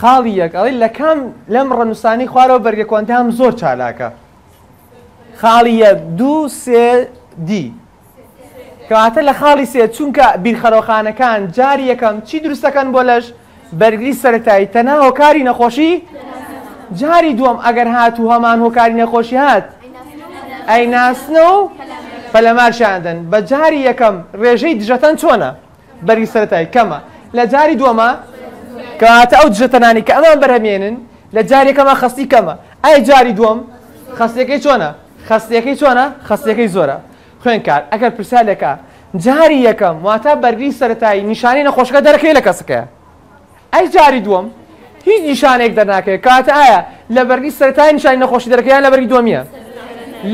S1: خاڵی یەک ئەڵی لە کام لەم ڕەنووسانی خوارەوە بەرگە کوانتام زۆر چالاکە خاڵی یەک دوو سێ دی کەواتە لە خاڵی سێ چونکە بیرخەرۆخانەکان جاری یەکەم چی دروستەکەن بۆ لەش بەرگری سەتایی تەنا هۆکاری نەخۆشی جاری دووەم ئەگەر هات و هەمان هۆکاری نەخۆشی هات ئەی ناسنە و پەلەمارشاندن بە جاری یەکەم ڕێژەی دژەتەن چۆنە بەرگری سەتایی کەمە لە جاری دووەمە کەواتە ئەو دژەتەنانی کە ئەمان بەرهمێنن لە جارێکەمە خستی کەمە ئای جاری دووەم خستەکەی چۆنە خستەکەی چۆنە خستەکەی زۆرە خوێن کار ئەگەر پرسیالەکە جاری یەکەم واتە بەرگری سەتایی نیشانی نەخۆشەکە دەرەکەی لە کەسەکە ئەی جاری دووەم هیچ نیشانێک دەرناکەێت کاتە ئایا لە بەرگی سەرای نیشانی نەخۆشی دەرەکەیان لە بەرگی دومیە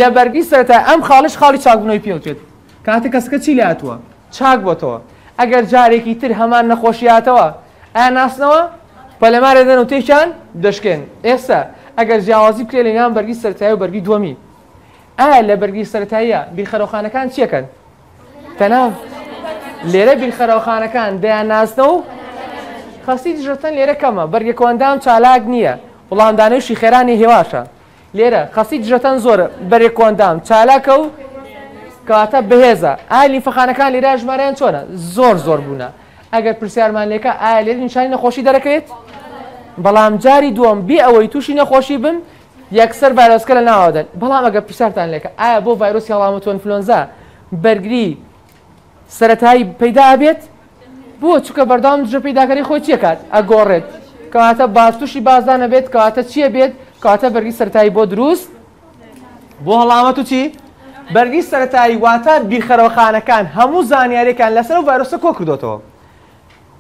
S1: لە بەرگی سەرای ئەم خاڵش خاڵی چاکبوونەوەی پێوتێت کاتە کەسەکە چی لاتوە چاک بۆتەوە ئەگەر جارێکی تر هەمان نەخۆشیاتەوە ئایا ناسنەوە پەلەمارە دەن و تێکیان دەشکێن ئێستا ئەگەر جیاوازی بکرێ لە نام بەرگی سەرای و بەرگی دووەمی ئایا لە بەرگی سەتاییە بیرخەرۆخانەکان چیەکەن تەناو لێرە بیرخەرۆخانەکان دەیان ناستە و خەستی ژەتەن لێرە کەمە بەرگێکۆندام چالاک نییە وڵامدانەوشی خێرانی هێواشە لێرە خەسی ژەتەن زۆرە بەرێکۆندام چالاکە و کەواتە بەهێزە ئالی فەخانەکان لێرە ژمارەیان چۆنە زۆر زۆر بوونە ئەگەر پرسیارمان لێکە ئایا لێت نیشانی نەخۆشی دەرەکەوێت بەڵام جاری دووەم بی ئەوەی تووشی نەخۆشی بم یەکسەر ڤایرۆسکە لە ناوادەن بەڵام ئەگە پرسیارتان لێکە ئایا بۆ ڤایرۆسی هەڵامەت ئۆنفلۆنزا بەرگری سەتایی پەیدا بێت بۆ چکە بەردام دژە پیداکەری خۆی چیەکات ئەگۆڕێت کەواتە باستوشی بازدانە بێت کەواتە چییە بێت کاتە بەرگی سەتایی بۆ دروست بۆ هەڵامەت و چی؟ بەرگی سەتایی واتە بیرخەرەوەخانەکان هەموو زانیاریەکان لەسەر و ڤایرۆسە کۆ کردوتەوە.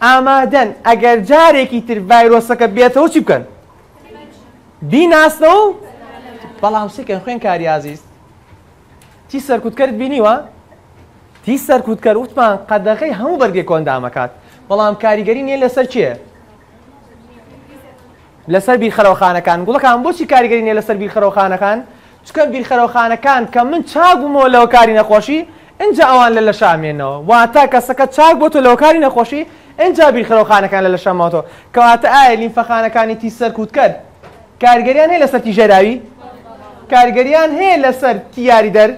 S1: ئامادەن ئەگەر جارێکی تر ڤایرۆسەکە بێتەوە چی بکەن بیناستەوە بەڵام سیکەن خوێن کاریازیست تی سەرکوتکرد بینیوە تی سەرکوتکە وتمان قەدەخی هەموو بەرگێ کۆندامەکات بەڵام کاریگەری نیە لەسەر چیە لەسەر بیرخەرەوەخانەکان گوڵەکان بۆچی کاریگەری نیە لەسەر بیرخەرەوەخانەکان چکە بیرخەرەوەخانەکان کە من چاگومەوە لەوە کاری نەخۆشی اینجا ئەوان لە لە شامێنەوە واتە کەسەکە چاک بۆ تۆ لەوکاری نەخۆشی اینجا بیرخەرۆخانەکان لە لە شەماتۆ کەواتە ئایا لیمفەخانەکانی تی سەرکووت کرد کارگەریان هەیە لەسەر تیژێراوی کارگەریان هەیە لەسەر تیاری دەر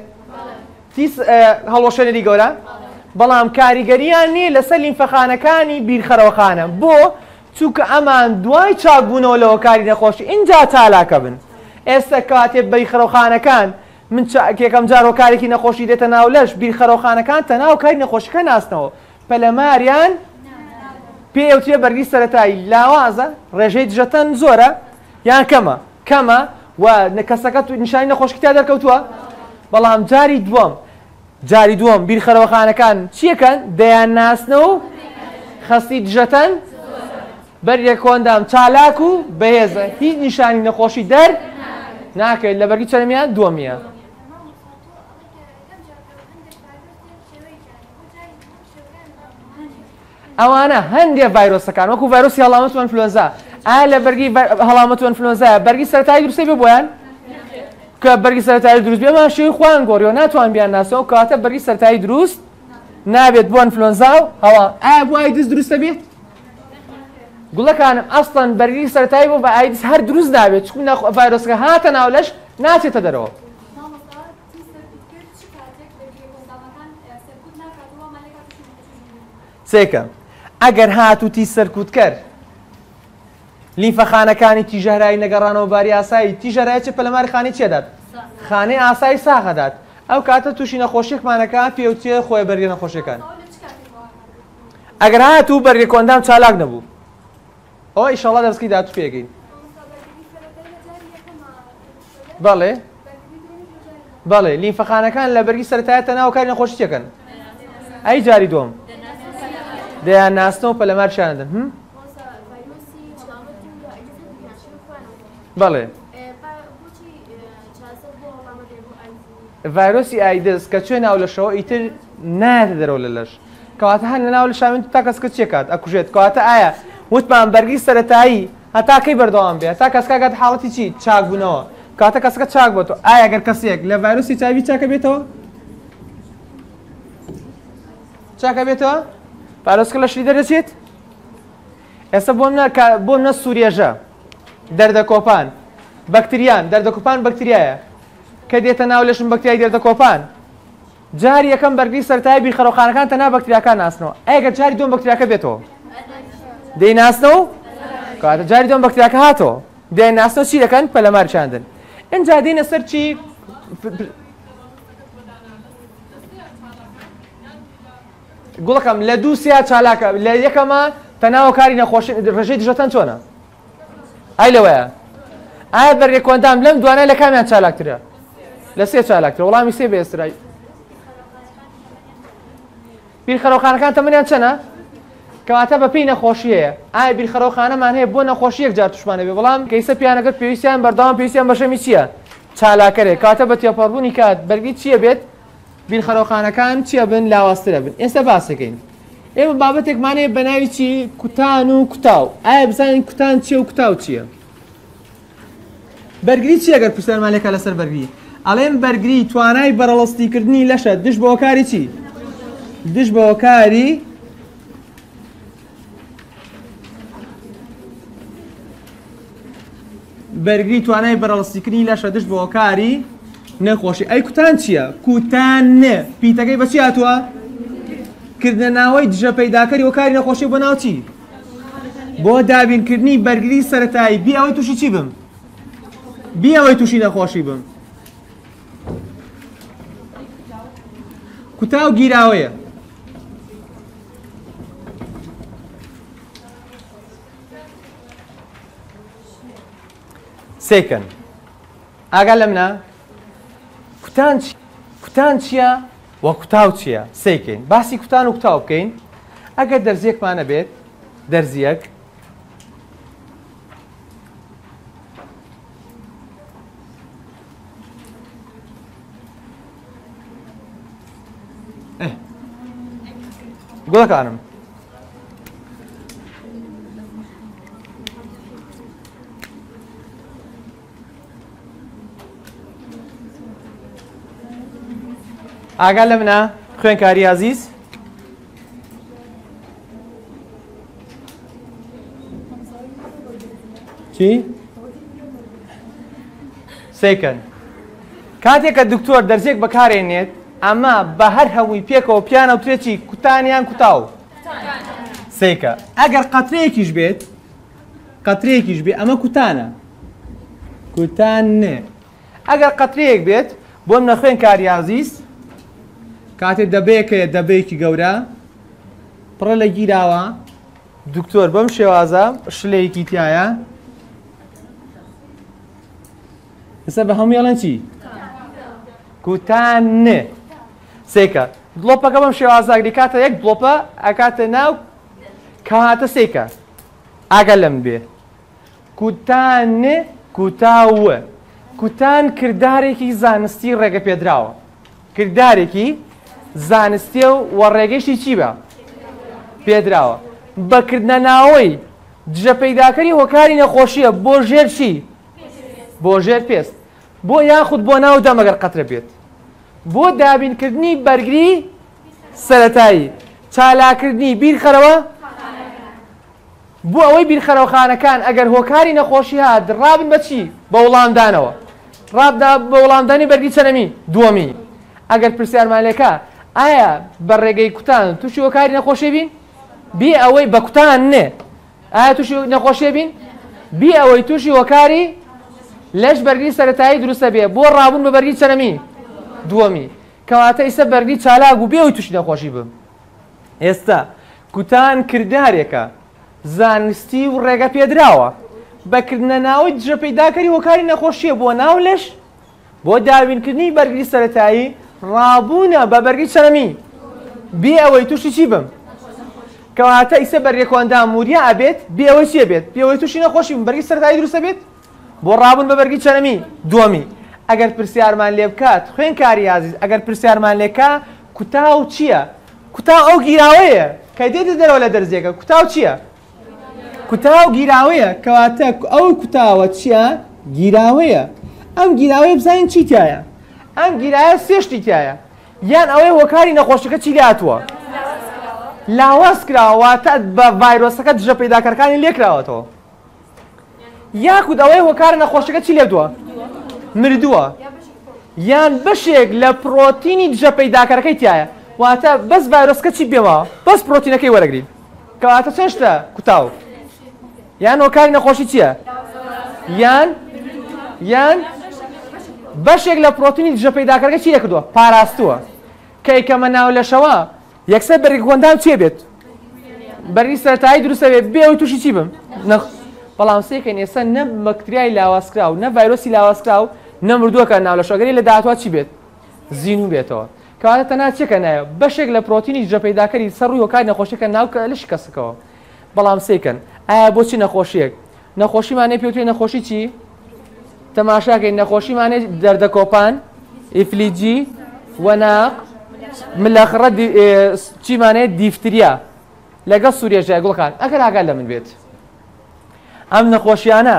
S1: هەڵۆشەنەری گەورە بەڵام کاریگەریان نیە لەسەر لیمفەخانەکانی بیرخەرەوەخانە بۆ چووکە ئەمان دوای چاکبوونەوە لەوە کاری نەخۆشی اینجا تالاکە بن ئێستا کاتێ بەیخەرەوخانەکان من یەکەم جار هۆکارێکی نەخۆشی دێتە ناو لەش بیر خەرۆخانەکان تەناو کاری نەخۆشەکە ناستنەوە پەلەماریان پێوتە بەرگی سەتایی لاوازە ڕێژەی دژەتەن زۆرە یان کەمە کەمە و نەکەسەکەت و نیشانی نەخۆشکتا دەرکەوتووە بەڵام جاری دووەم جاری دووەم بیر خەرەوەخانەکان چیەکەن دەیان ناسنەوە و خەستی دژەتەن بەریە کۆندام چالاک و بەهێزە هیچ نیشانی نەخۆشی دەر ناکەیت لە بەرگی چەرمیان دووەمیە. ئەوانە هەندێک ڤایرۆسەکان وەکو ڤایرۆسی هەڵامەت ئەنفلۆنزا ئا لە بەرگی هەڵامەت ئەنفلۆنزایە بەرگی سەرای دروستی بێ بۆیان کە بەرگی سەرای دروست بێمان شوی خوان گۆریەوە ناتوان بیان ناسەوە کاتە بەرگی سەرای دروست نابێت بۆ ئەنفلۆنزا و هەوا ئا بۆ ئایدس دروستە بێت انا ئەستان بەرگی سەرای بۆ بە ئایدس هەر دروست نابێت چون ڤایرۆسەکە هاتە ناولەش ناچێتە دەرەوە سێکەم ئەگەر هاتوتی سەرکوت کرد لیفەخانەکانی تیژەرایی نەگەڕانەوە باری ئاسایی تیژەرایە پەلەماری خانی چێدات خانەی ئاسایی ساغەدات ئەو کاتە تووشی نەخۆشیێکمانەکان پێوتێ خۆی بەرگە نەخۆشیەکان ئەگەر هاتوو بەرگە کۆندام چالاک نەبوو ئەو ئیشەڵا دەستکی داات پێگەین بەڵێ بەڵێ لیفەخانەکان لە بەرگی سەرایەتە ناوکاری نەخۆشیەکەن ئەی جاری دۆم دەیان ناسنەوە پەلەمار شاندن هم بەڵێ ڤایرۆسی ئایدس کە چێ ناو لەشەوە ئیتر ناتە دەرەوە لە لەش کەواتە هەن لە ناو لە شامن تا کەس کە چێکات ئەکوژێت کەواتە ئایا وتمان بەرگی سەتایی هەتاکەی بەردەوام بێ تا کەسکگات حاڵەتی چی چاکبوونەوە کاتە کەسەکە چاک بۆ تۆ ئایا گەر کەسێک لە ڤایرۆسی چاوی چاکە بێتەوە چاکە بێتەوە پارێزکە لە شلی دەرەچێت ئێستا بۆم بۆم نە سوورێژە دەردە کۆپان بەکتریان دەردە کوپان بەکتریایە کە دێتە ناو لەشم بەکتریای دەردە کۆپان جاری یەکەم بەرگی سەرای بیرخەرۆخانەکان تەنا بەکتریاکان ناسنەوە ئەگە جاری دۆم بەکتریاکە بێتەوە دەی ناسنەوە کاتە جاری دۆم بەکتریاکە هاتەوە دێ ناسنەوە چی دەکەن پەلەمار چاندن ئەجا دێنە سەر چی گوڵەکەم لە دوو سیا چالاکە لە یەکەمە تەناوە کاری نەخۆش ڕژەی دژەتەن چۆنە ئای لەوەیە ئایا بەرگێ کۆندام لەم دوانە لە کامیان چالاکترە لە سێ چالاکترە وەڵامی سێ بێسترای بیرخەرۆخانەکان تەمەیان چەنە کەواتە بە پێی نەخۆشیەیە ئایا بیرخەرۆخانەمان هەیە بۆ نەخۆشیەک جار توشمانە بێ بەڵام کەیسە پیانەکەت پێویستیان بەرداوام پێویستیان بەشەمی چییە چالاکەرێک کاتە بە تێپەڕبوونی کات بەرگی چییە بێت بیرخەرۆخانەکان چیە بن لاوااسترە بن ئێستا باسەکەین ئێمە بابەتێکمانێ بەناوی چی کوتان و کوتاو ئایا بزانین کوتان چیە و کوتاو چییە بەرگری چی ئەگەر پرسەرمانێکە لەسەر بەرگی ئەڵێن بەرگری توانای بەرەڵستیکردنی لەشە دش بۆ کاری چی دش بۆ کاری بەرگری توانای بەرەڵستیکردنی لەشە دش بۆ کاری نەخۆشی ئەی کوتان چییە؟ کوتان نێ پیتەکەی بەچی هاتووە؟ کردە ناوەی دژە پەیداکەری و کاری نەخۆشی بۆ ناوچی بۆ دابینکردنی بەرگری سەتایی بی ئەوەی تووشی چی بم؟ بی ئەوەی تووشی نەخۆشی بم. کوتا و گیراوەیە سێکن ئاگا لەم نە؟ کوتان کوتان چییە وە کوتاو چییە سیکەین باسی کوتان و کوتاو بکەین ئەگەر دەرزیەکمانە بێت دەرزیەک گوڵەکانم ئاگا لە منە خوێنکاری عزیز چی؟ سیکن کاتێک کە دکتۆر دەرجێک بەکارێنێت ئەمە بە هەر هەمووی پێکەوە پیانە توێکی کوتانیان کوتاو سیکە ئەگەر قەترەیەکیش بێت قەترەیەکیش بێ ئەمە کوتانە کوتان نێ ئەگەر قەترەیەک بێت بۆم نەخوێن کاریازیست کاتێ دەبێکەیە دەبێکی گەورە پڕە لە گیراوە دکتۆر بەم شێوازە شلەیەکی تایە ئستا بە هەمویڵەن چی؟ کوتان نێ سێکە دڵۆپەکە بەم شێوازاگری کاتە یەک دڵۆپە ئەکاتە ناو کەهاتە سێکە ئاگە لەم بێ کوتان نێ کوتاوە کوتان کردارێکی زانستی ڕێگە پێدراوە کردارێکی زانستیە و وەڕێگەشتی چی بە پێدراوە بەکردنەناوەی دژە پەیداکەری هۆکاری نەخۆشیە بۆ ژێر چی بۆ ژێر پێست بۆ یاخود بۆ ناو دامەگەر قەترە بێت بۆ دابینکردنی بەرگری سەتایی چالاکردنی بیرخەرەوە بۆ ئەوەی بیرخەرەوەخانەکان ئەگەر هۆکاری نەخۆشی هات ڕابن بەچی بە وڵامدانەوە ڕابدا بە وڵامدانی بەرگی چەنەمی دووەمی ئەگەر پرسیارمالەکە ئایا بە ڕێگەی کوتان تووشی وەکاری نەخۆشی بین بی ئەوەی بە کوتان نێ ئایا تووشی نەخۆشی بین بی ئەوەی تووشی وەکاری لەش بەرگی سەتایی دروستە بێ بۆ ڕابوون بە بەرگی چەرەمی دووەمی کەواتە ئیسە بەرگی چالاک و بێەوەی تووشی نەخۆشی بم ئێستا کوتان کردارێکە زانستی و ڕێگە پێدراوە بەکردە ناوی جە پیداکەری وەکاری نەخۆشیە بۆ ناو لەش بۆ داوینکردنی بەرگری سەتایی ڕابوونە بە بەرگی چەرەمی بێ ئەوەی تووشی چی بم کەواتە ئیسە بەرێکۆندا موریا ئەبێت بێ ئەوەی چیە بێت پێوەی تووشی نەخۆشی بەرگی سەردایی دروستە بێت بۆ ڕابون بە بەرگی چەرەمی دووەمی ئەگەر پرسیارمان لێ بکات خوێن کاری عزیز ئەگەر پرسیارمان لێکا کوتاو چییە کوتا ئەو گیراوەیە کە دێتە دەرەوە لە دەرزێکە کوتاو چییە کوتاو گیراوەیە کەواتە ئەو کوتاوە چییە گیراوەیە ئەم گیراوەیە بزانین چیتیایە ئەم گیرایە سێشتی تایە یان ئەوەی وەکاری نەخۆشەکە چی لاتوە لاوەس کراوەتە بە ڤایرۆسەکە دژە پیداکارەکانی لێکراوەتەوە یاکود ئەوەی وەکار نەخۆشەکە چی لێدووە مردووە یان بەشێک لە پرۆتینی دژە پیداکارەکەی تایە واتە بەس ڤایرۆسکە چی بێمەوە بەس پرۆتینەکەی وەرەگرین کەواتە چەند شتە کوتاو یان وەکاری نەخۆشی چییە یان یان بەشێک لە پرۆتینی دژە پیداکەەکە چی دەکردووە پاراستووە کەیکەمە ناو لەشەوە یەکسەر بەری گۆندان چێ بێت بەری سەتایی دروستە بێت بێ و تووشی چی بم بەڵام سێکەن ئێستا نە مەکتریای لاوازکرا و نە ڤایرۆسی لاوازکرا و نەمردووەکە ناو لە شەگەری لە داهاتوە چی بێت زیین و بێتەوە کەواتە تەنا چێکە نایە بەشێک لە پرۆتینی جەپیداکەری سەرڕوی وکای نەخۆشیەکە ناوکە لەش کەسەکەەوە بەڵام سێکەن ئایا بۆچی نەخۆشیەک نەخۆشیمانێ پێوتێ نەخۆشی چی؟ تەماشاکەین نەخۆشیمانێ دەردەکۆپان ئیفلیجی وەناق ملەخڕە چیمانێت دیفتریا لەگە سوورێژای گوڵکان ئەگەر ئاگال لە من بێت ئەم نەخۆشیانە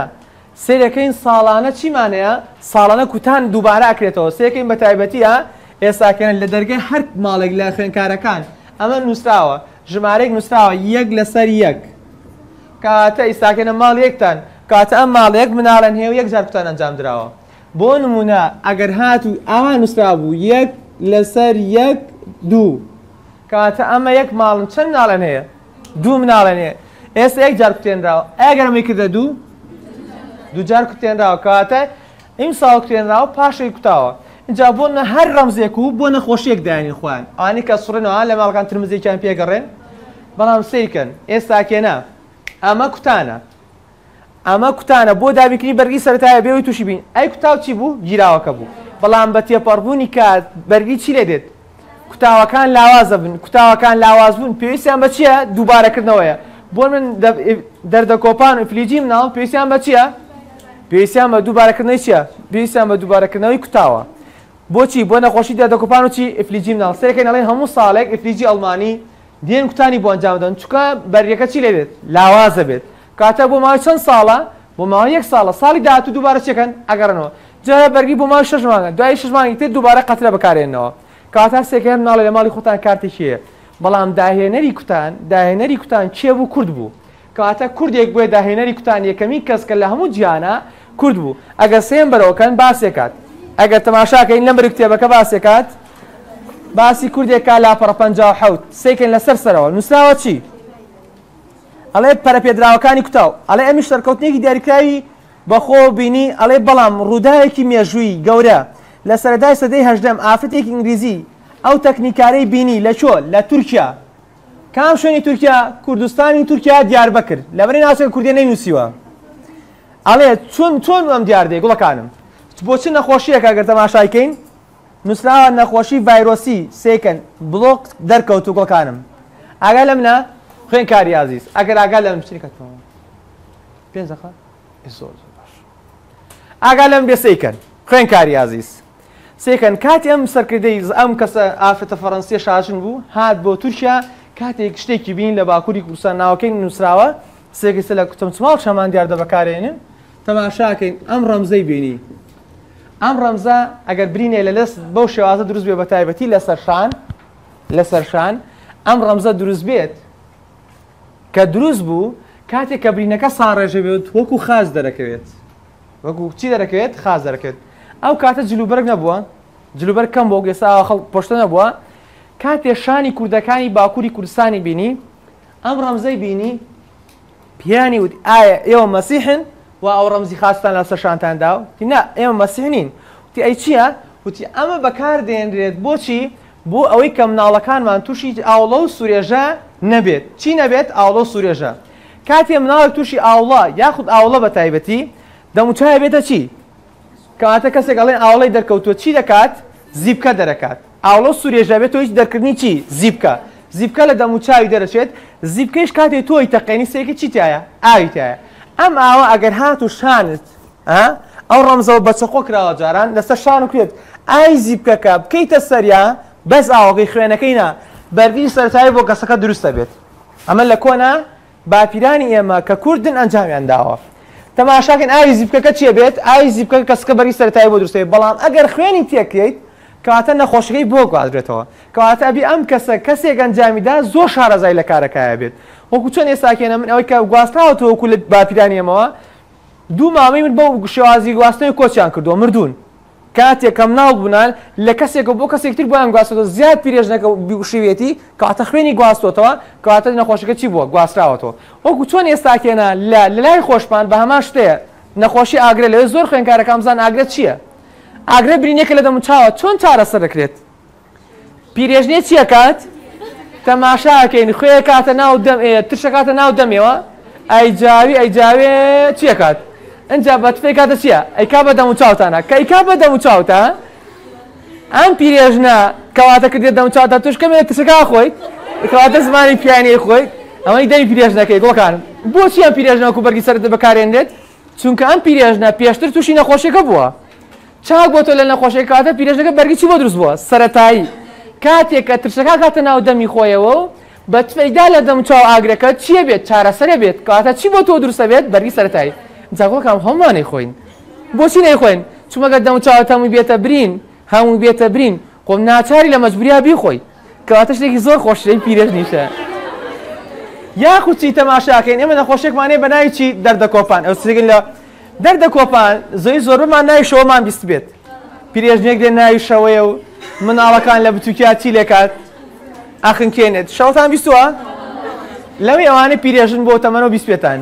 S1: سیرەکەین ساڵانە چیمانەیە ساڵانە کوتان دووبارە ئاکرێتەوە سێەکەین بە تایبەتیە ئێساکەن لە دەرگای هەر ماڵێک لە خوێنکارەکان ئەمە نووسراوە ژمارەێک نووسراوە یەک لەسەر یەک کاتە ئیساکەنە ماڵ یەکتان کاتە ئەم ماڵەیەک مناڵەن هێو یەک جار کوتان ئەنجام درراوە بۆ نمونە ئەگەر هات و ئاوان نووسرا بوو یەک لەسەر یەک دوو کاتە ئەمە یەک ماڵن چەند ناڵەن هەیە دوو مناڵەن هەیە ئێستا یەک جار کوتێنراوە ئەگەرمی کردە دوو دووجار کوتێنراوە کاتە ئیم ساڵ کوتێنراوە پاشەی کوتاوە اینجا بۆنە هەر ڕەمزێک و بۆ نەخۆشیەک دانی خوان ئانی کە سڕێنەوە لە ماڵگان ترمزیکیان پێگەڕێن بەڵام سیکن ئێستا کێنا ئەمە کوتانە ئەمە کوتانە بۆ دابینکردنی بەرگی سەرتایە بێەوەی تووشی بین ئەی کوتاو چی بوو گیراوەکە بوو بەڵام بە تێپەڕبوونی کات بەرگی چی لێ دێت کوتاوەکان لاوازە بن کوتاوەکان لاواز بوون پێویستیان بە چییە دووبارەکردنەوەیە بۆ من دەردەکۆپان و فلیجی مناڵ پێویستیان بە چییە پێویستیان بە دووبارەکردنەوەی چییە پێویستیان بە دووبارەکردنەوەی کوتاوە بۆچی بۆ نەخۆشی دەردەکۆپان و چی ئەفلیجی مناڵ سەرەکەی نڵێن هەموو ساڵێک ئەفلیجی ئەڵمانی دێن کوتانی بۆنجامدەن چکە بەریەکە چی لێ بێت لاوازە بێت کاتە بۆ ماوەی چەند ساڵە بۆ ماوە یەک ساڵە ساڵی داهاتوو دووبارە چەکەن ئەگەڕنەوە جارە بەرگی بۆ ماوە شەژمانگە دوای شژمانی تر دووبارە قەترە بەکارێنەوە کاتە سێکەر ناڵێ لە ماڵی خۆتان کارتێکیە بەڵام داهێنەری کوتان داهێنەری کوتان چێ بوو کورد بوو کاتە کوردێک بێ داهێنەری کوتان یەکەمی کەسکە لە هەموو گیانە کورد بوو ئەگەر سێن بەرەوەکەن باسێکات ئەگەر تەماشاکەین لەمبر کتێبەکە باسێکات باسی کوردێکا لاپەڕ پ حوت سێکن لەسەر سەرەوە نووسراوە چی؟ ئەڵێ پەرەپێدراوەکانی کوتاو ئەڵێ ئەمی شەرکەوتنێکی دیاریکراوی بەخۆ بینی ئەڵێ بەڵام ڕووداوێکی مێژووی گەورە لە سەردای سەدەی هەژدەم ئافرەتێکی ئینگلیزی ئەو تەکنیکارەی بینی لە چۆ لە تورکیا کام شوێنی تورکیا کوردستانی تورکیا دیار بکرد لە بەرەی ناوچە کوردی نەینووسیوە ئەڵێ چۆن چۆن ئەم دیاردێ گوڵەکانم بۆچی نەخۆشیەکە گەر تەماشایکەین نووسراوە نەخۆشی ڤایرۆسی سێکن بڵۆک دەرکەوت و گوڵەکانم ئاگا لەمنا خوێن کاری عزیز ئەگەر ئاگا لە مشتریکەتەوە پێنج دقا زۆر زۆر باش ئاگا لەم بێ سیکەن خوێن کاری عزیز سێکەن کاتی ئەم سەرکردەی ئەم کەسە ئافرەتە فەڕەنسی شاژن بوو هات بۆ تورکیا کاتێک شتێکی بین لە باکووری کوردستان ناوەکەی نووسراوە سێکسە لە کوتم چماڵ شەمان دیار دە بەکارێنن تەماشاکەین ئەم ڕەمزەی بینی ئەم ڕەمزە ئەگەر برینێ لە لەست بەو شێوازە دروست بێ بە تایبەتی لەسەرشان لەسەرشان ئەم ڕەمزە دروست بێت کە دروست بوو کاتێک کە برینەکە ساڕێژە بێت وەکو خاز دەرەکەوێت وەکو چی دەرەکەوێت خاز دەرەکەوێت ئەو کاتە جلوبرگ نەبووە جلوبەر کەم بۆ گێسا خەڵ پشتە نەبووە کاتێ شانی کوردەکانی باکووری کوردستانی بینی ئەم ڕەمزەی بینی پیانی وت ئایا ئێوە مەسیحن و ئەو ڕەمزی خاستان لە سەر شانتاندا و تی نا ئێمە مەسیحنین وتی ئەی چییە؟ وتی ئەمە بەکار دێنرێت بۆچی؟ بۆ ئەوەی کە مناڵەکانمان تووشی ئاوڵە و سوورێژە نەبێت چی نەبێت ئاوڵە و سوورێژە کاتێ مناڵێک تووشی ئاوڵە یاخود ئاوڵە بە تایبەتی دەموچایە بێتە چی کەواتە کەسێک ئەڵێن ئاوڵی دەرکەوتوە چی دەکات زیبکە دەرەکات ئاوڵە سوورێژە بێت هیچ دەکردنی چی زیبکە زیبکە لە دەموچاوی دەرەچێت زیبکەش کاتێک تۆی تەقێنی سێکی چیتیایە ئاویتیایە ئەم ئاوە ئەگەر هات و شانت ئەو ڕەمزەوە بەچەخۆ کراوە جاران لەسەر شان و کرێت ئای زیبکەکە بکەیتە سەریا بەس ئاوەکەی خوێنەکەینە بەربی سەرای بۆ کەسەکە دروستە بێت ئەمە لە کۆنا باپیرانی ئێمە کە کوردن ئەنجامیان داوە تەماشاکەن ئاوی زیبکەکە چیە بێت ئاوی زیبکە کەسکە بەری سەرای بۆ دروستێت بەڵام ئەگەر خوێنی تێکیت کەواتە نەخۆشەکەی بۆ گوازرێتەوە کەواتە ئەبی ئەم کەسە کەسێک ئەنجامیدا زۆر شارەزای لە کارەکایە بێت وەکو چۆن ێستاکێنە من ئەوەی کە گواستراوەەوەکو لە باپیرانیەمەوە دوو مامی من بەو شێوازی گواستنەوەی کۆچیان کردووە مردوون کاتێکم ناڵ بوونان لە کەسێکە بۆ کەسێکتر بۆیان گواستەوە زیاد پیرێژ نەکە بیشیوێتی کاتە خوێنی گواستۆتەوە کاتە نەخۆشەکە چی بووە گواستراوەتەوە وەکو چۆن ئێستاکێنە لە لای خۆشمان بە هەمان شتەیە نەخۆشی ئاگرێ لەوێ زۆر خوێنکارەکەم زان ئاگرێت چییە؟ ئاگرێ برینەکە لە دەم چاوە چۆن چارەسەر دەکرێت؟ پیرێژنێ چیەکات؟ تەماشاکەین خوێ کاتە ناو دەم ترشەکاتە ناو دەمێەوە ئەیجاوی ئەیجاوێ چیەکات؟ ئەجا بە تفێک کاتە چییە؟ ئەیکا بەدەم و چاوتانە کەیکا بەدەم و چاوتە؟ ئەم پیرێژنە کەواتە کردێت دەم چاوتە توش کەمێت تسەکە خۆیت کەواتە زمانی پیانی خۆی ئەمەی دەی پیرێژنەکەی گڵکانم بۆچی ئەم پیرێژنەکو بەرگی سەردا بەکارێنێت چونکە ئەم پیرێژنە پێشتر تووشی نەخۆشەکە بووە. چاک بۆ تۆ لە نەخۆشی کاتە پیرێژەکە بەرگی چی بۆ دروست بووە سەتایی کاتێک کە ترشەکە کاتە ناو دەمی خۆیەوە و بە تفەیدا لە دەم چاو ئاگرەکە چیە بێت چارەسەرە بێت کاتە چی بۆ تۆ دروستە بێت بەرگی سەتایی. جاگۆکم هەمانەی خۆین بۆچی نەیخۆین چمەگە دەم چاوە هەمووی بێتە برین هەموو بێتە برین خۆم ناچاری لە مەجبوریا بیخۆی کەواتە شتێکی زۆر خۆشترین پیرەش نیشە یاخود چی تەماشاکەین ئێمە نەخۆشێکمانێ بەناوی چی دەردە کۆپان ئەو سگن لە دەردە کۆپان زۆی زۆرمان ناوی شەوەمان بیست بێت پیرێژنێک لێ ناوی شەوەیە و مناڵەکان لە بتوکیا چی لێکات ئاخنکێنێت شەوتان بیستوە لەوێ ئەوانە پیرێژن بۆ تەمەەوە بیسپێتان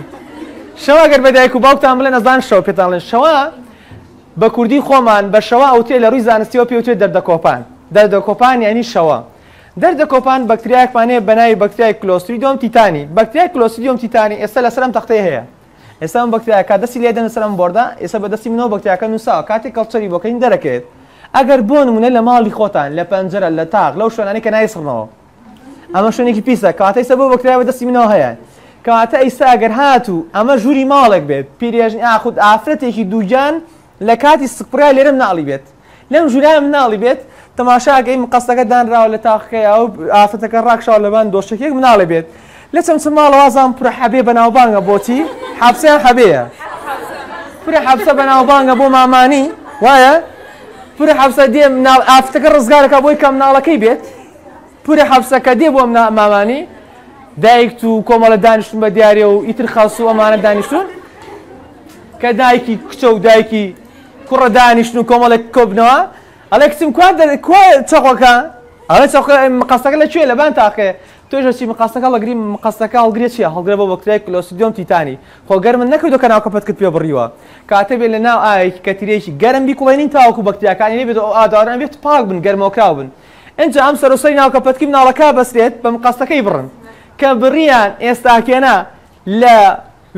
S1: شەوا گەر بەدایک و باوکتان بڵێن ئەزان شەو پێتاڵێن شەوا بە کوردی خۆمان بە شەوا ئەوتێ لە ڕووی زانستیەوە پێوتێت دەردەکۆپان دەردەکۆپان ینی شەوە دەردەکۆپان بەکتریاکمانەیە بەناوی بەکتریای کلۆستریدۆم تیتانی بەکتریای کلۆستریدۆم تیتانی ئێستا لە سرم تەختەی هەیە ئێستا ئەم بەکتریاکە دەستی لێ دەن سەرم بۆردا ئێستا بە دەستی منەوە بەکتریاکە نووساوە کاتێک کەڵچەری بۆکەین دەرەکەێت ئەگەر بۆ نمونە لە ماڵی خۆتان لە پەنجرە لە تاق لەو شوێنانی کە نایسڕنەوە ئەمە شوێنێکی پیسە کاتەیسە بۆ بەکتریاوە دەستی منەوە هەیە کەواتە ئەیسا ئەگەر هاتوو ئەمە ژووری ماڵێک بێت پیرێژن ئاخود ئافرەتێکی دووجان لە کاتی سپرای لێرم ناڵی بێت لەم ژورای من ناڵی بێت تەماشاگەی قەستەکە دانراوە لە تاخەیە ئەو ئافرەتەکە ڕاکشاو لەبان دۆشتێک مناڵێ بێت لە چەمچ ماڵەوازان پرە حەبێ بەناوبانگە بۆچی حابسیان حەبەیە پرە حەبسە بەناوبانگە بۆ مامانی وایە پرە حەبسە دێ ئافتەکە ڕزگارەکە بۆی کە مناڵەکەی بێت پرە حەبسەکە دێ بۆ مامانی دایک و کۆمەڵە دانیشتون بە دیارێ و ئیتر خاص و ئەمانە دانیشتون کە دایکی کچە و دایکی کوڕە دانیشتن و کۆمەڵێک کۆبنەوە ئەڵێ کچم چخۆکە ئەڵێ مقاستەکە لەکوێ لەبان تاقێ توۆژەچی مقاستەکە لەگرری مقاستەکە هەڵگرێت چی هەڵگرە بۆ بەکتای کلۆسیدیۆم تیتانی خۆ گەرممن نەکردو کە ناوکە پتکرد پێ بڕیوە کاتە بێت لە ناو ئایکی کەتیرێکی گەرم بیکوڵێنین تاوەکو بەکتریەکانی بێت ئاداران بێت پاک بن گەرمەوەکراو بن. ئەجا ئەم سەرۆسەری ناوکە پتکی ناڵەکە بەسرێت بە مقاستەکەی بڕن. کە بڕیان ئێستاکێنا لە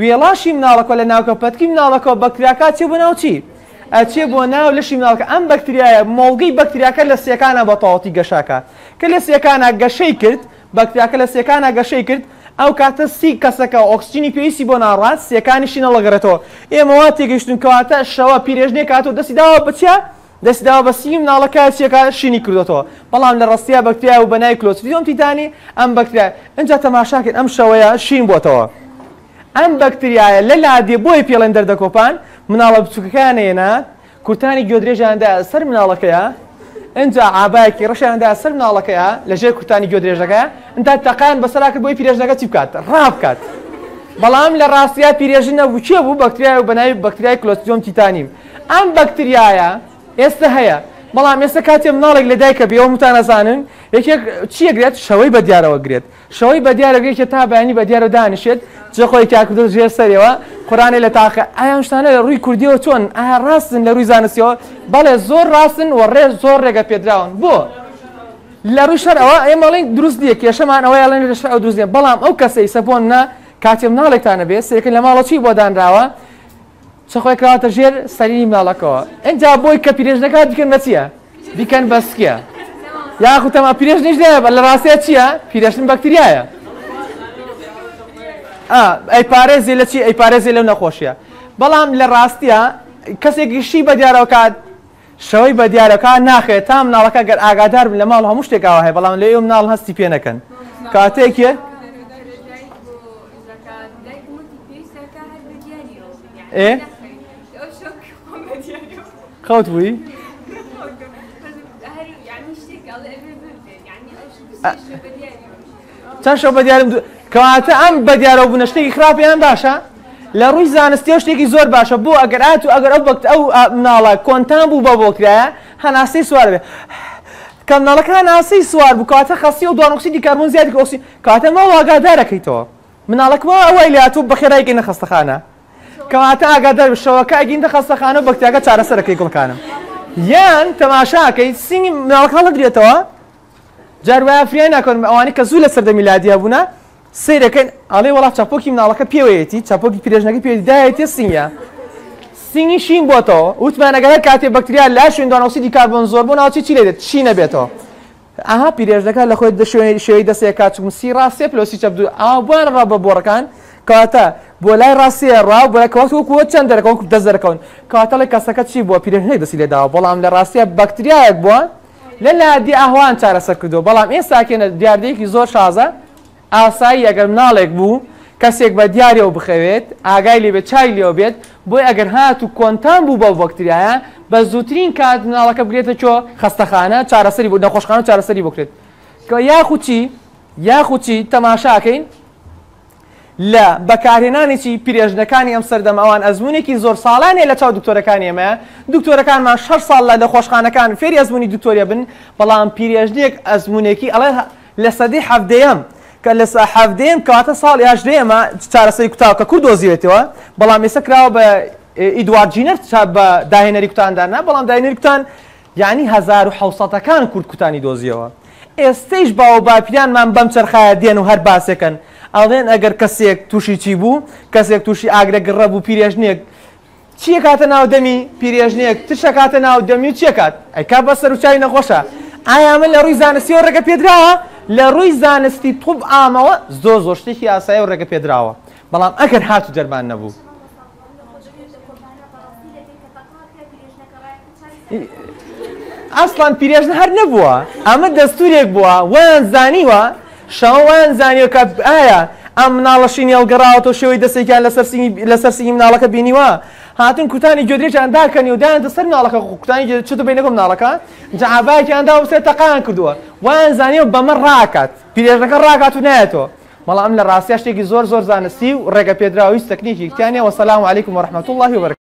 S1: وێڵاشی مناڵەکە لە ناوکە پەتکی مناڵەکە بەکتریاکە چی بناو چی؟ ئەچێ بۆ ناو لەشی مناڵکە ئەم بەکتریایە مۆڵگەی بەکتریاکە لە سیەکانە بە تەواتی گەشاکە کە لە سیەکانە گەشەی کرد بەکتریاکە لە سیەکانە گەشەی کرد ئەو کاتە سی کەسەکە ئۆکسسیینی پێویستی بۆ ناڕات سیەکانیشینە لەگەڕێتەوە ئێمەوا تێگەیشتن کەواتە شەوە پیرێژنێک کات و دەسیداوە بچە؟ دەستدا بە سیم ناڵەکە چێکە شینی کردەوە بەڵام لە ڕستیا بەکتیا و بەنای کلۆسفیۆم تیتانی ئەم بەکتیا ئەجا تەماشاکرد ئەم شەوەیە شین بۆتەوە ئەم بەکتریایە لە لادێ بۆی پێڵێن دەردەکۆپان مناڵە بچووکەکانێنە کورتانی گوێدرێژاندا سەر مناڵەکەیە ئەجا ئابایکی ڕشیاندا سەر مناڵەکەیە لەژێر کورتانی گوێدرێژەکە ئەدا تەقان بەسەراکرد بۆی پیرێژەکە چی بکات ڕابکات. بەڵام لە ڕاستیا پیرێژنە وچێ بوو بەکتریای و بەناوی بەکتریای کلۆسیۆم تیتانیم. ئەم بەکتریایە ئێستا هەیە بەڵام ئێستا کاتێ مناڵێک لە دایکە بێەوە متانەزانن یەکێک چیەگرێت شەوەی بە دیارەوە گرێت شەوەی بە دیارەگەێکە تا بەینی بە دیارە دانیشێت جەخۆی کاکدە ژێر سەرەوە قورانی لە تاقە ئایان شتانە لە ڕووی کوردیەوە چۆن ئایا ڕاستن لە ڕووی زانستیەوە بەڵێ زۆر ڕاستن و ڕێ زۆر ڕێگە پێدراون بۆ لە ڕوو شەرەوە ئێمەڵی دروست دیە کێشەمان ئەوەی لەن لە شە دووزیە بەڵام ئەو کەسەی سەبۆن نا کاتێم ناڵێکتانە بێت سێکن لە ماڵە چی بۆ دانراوە چخۆی کراوەتە ژێر سەری ماڵەکەەوە ئەجا بۆی کە پیرێژنەکە دیکەن نەچیە بیکەن بەسکیە یاخو تەما پیرێژ نیش دەیە بە لە ڕاستەیە چییە پیرێشتن بەکتریایە ئەی پارێزی لە چی ئەی پارێزی لەو نەخۆشیە بەڵام لە ڕاستیە کەسێکیشی بە دیارەکات شەوەی بە دیارەکە ناخێت تا مناڵەکە گەر ئاگادار بن لە ماڵ هەموو شتێکاوە هەیە بەڵام لە ئێوە مناڵ هەستی پێ نەکەن کاتێکێ ئێ؟ خەوت بووی؟ چەند شەو بە دیارم کەواتە ئەم بە دیارەوە بوون شتێکی خراپیان باشە؟ لە ڕووی زانستی شتێکی زۆر باشە بۆ ئەگەرات و ئەگەر ئەو بەکت ئەو مناڵە کۆنتان بوو بە بۆکرایە هەناسی سووار بێ. کەمناڵەکە ناسی سووار بوو کاتە خەسی و دوانۆکسیدی کاربوون زیادی ئۆسی کاتە ما واگادارەکەیتەوە مناڵەکەەوە ئەوەی لاتوو بەخێرایکی نەخستەخانە. کەواتە ئاگادار شەوەکە ئەگیندە خەستەخانە و بەکتیاگە چارەسەرەکەی گوڵکانم یان تەماشاکەی سنگی ماڵەکە هەڵدرێتەوە جاروایە فریای ناکەن ئەوانی کە زوو لە سەردە میلادیە بوون سیرەکەن ئەڵێ وڵات چاپۆکی مناڵەکە پێوەیەتی چاپۆکی پیرێژنەکە پێدایەتێ سنگە سنگی شین بۆتەوە وتمانەگەر کاتێ بەکتریا لا شوێندانەوسی دیکاربن زۆر بۆ ناوچی چی لێت شینە بێتەوە ئاها پیرێژەکە لە خۆی شوێنی شوێی دەسێ کاچ موسی ڕاستێ پلۆسی چەبدو ئابوان ڕە بە بۆڕەکان کاتە بۆ لای ڕاستیە ڕاو بەکەوت وەکووە چەند دەرەکەون دەست دەرەکەون کاتە لە کەسەکە چی بووە پیرهەی دەسی لێداوە بەڵام لە ڕاستیە بەکتریایەک بووە لە لادی ئاهوان چارەسەر کردو بەڵام ئێستاکەێنە دیاردەیەکی زۆر شازە ئاسایی ئەگەر ناڵێک بوو کەسێک بە دیارەوە بخەوێت ئاگای لێ بێ چای لێو بێت بۆی ئەگەر هات و کۆنتان بوو بە بەکتریایە بە زووترین کات ناڵەکە بگرێتە چۆ خستەخانە چارەسەری بۆ نەخۆشخانە چارەسەری بکرێت کە یاخوچی یاخوچی تەماشاکەین لە بەکارهێنانێکی پیرێژنەکانی ئەم سەردەماوان ئەزمونێکی زۆر ساڵانێ لە چاو دکتۆرەکانی ئەمە دکتۆرەکانمان شەر ساڵ لە دەخۆشخانەکان فێری ئەزمونی دکتۆریە بن بەڵام پیرێژنێک ئەزمونێکی ئەڵێ لە سەدەی هەفتەیەم کە لە هەفتەیەم کەواتە ساڵ یاشدەیەمە چارەسەری کوتاوکە کوور دۆزیوێتەوە بەڵام ئێستا کراوە بە ئیدواردجینەر چاپ بە داهێنەری کوتاندانا بەڵام داهێنەری کوتان یعنی 1970ەکان کورد کوتانی دۆزیەوە ئێستەیش باوە باپیانمان بەم چرخایە دێن و هەر باسێکن ئەڵێن ئەگەر کەسێک تووشی چی بوو کەسێک تووشی ئاگرە گڕە بوو پیرێژنێک چیە کاتە ناو دەمی پیرێژنێک تشە کاتە ناو دەمی و چێکات ئەیکا بە سەرچای نەخۆشە ئایا من لە ڕووی زانستیەوە ڕێگە پێدراوە لە ڕووی زانستی توپ ئامەوە زۆ زۆشتێکی ئاسایی و ڕێگە پێدراوە بەڵام ئەگەر هاتو دەرمان نەبوو. ئەسڵان پیرێژن هەر نەبووە ئەمە دەستورێک بووە وەیان زانیوە شەوان زانیوە کە ئایا ئەم مناڵەشین هێڵگەڕاوەوە شێوەی دەستێکیان لەسەر سینی مناڵەکە بینیوە هاتن کوتانی گوێدرێکیان داکەنی و دایان دەسەر مناڵەکە کوتانی چ بینەکە مناڵەکە جعباکیاندا وسێ تەقان کردووە وان زانیوە بەمە ڕاکات پیرێژەکە ڕاکات و نایەتەوە بەڵام لە ڕاستیا شتێکی زۆر زۆر زانستی و ڕێگە پێدراویست تەکنیکی کتیانە وەسەسلام عیکم و ڕحمەت الله وبرکات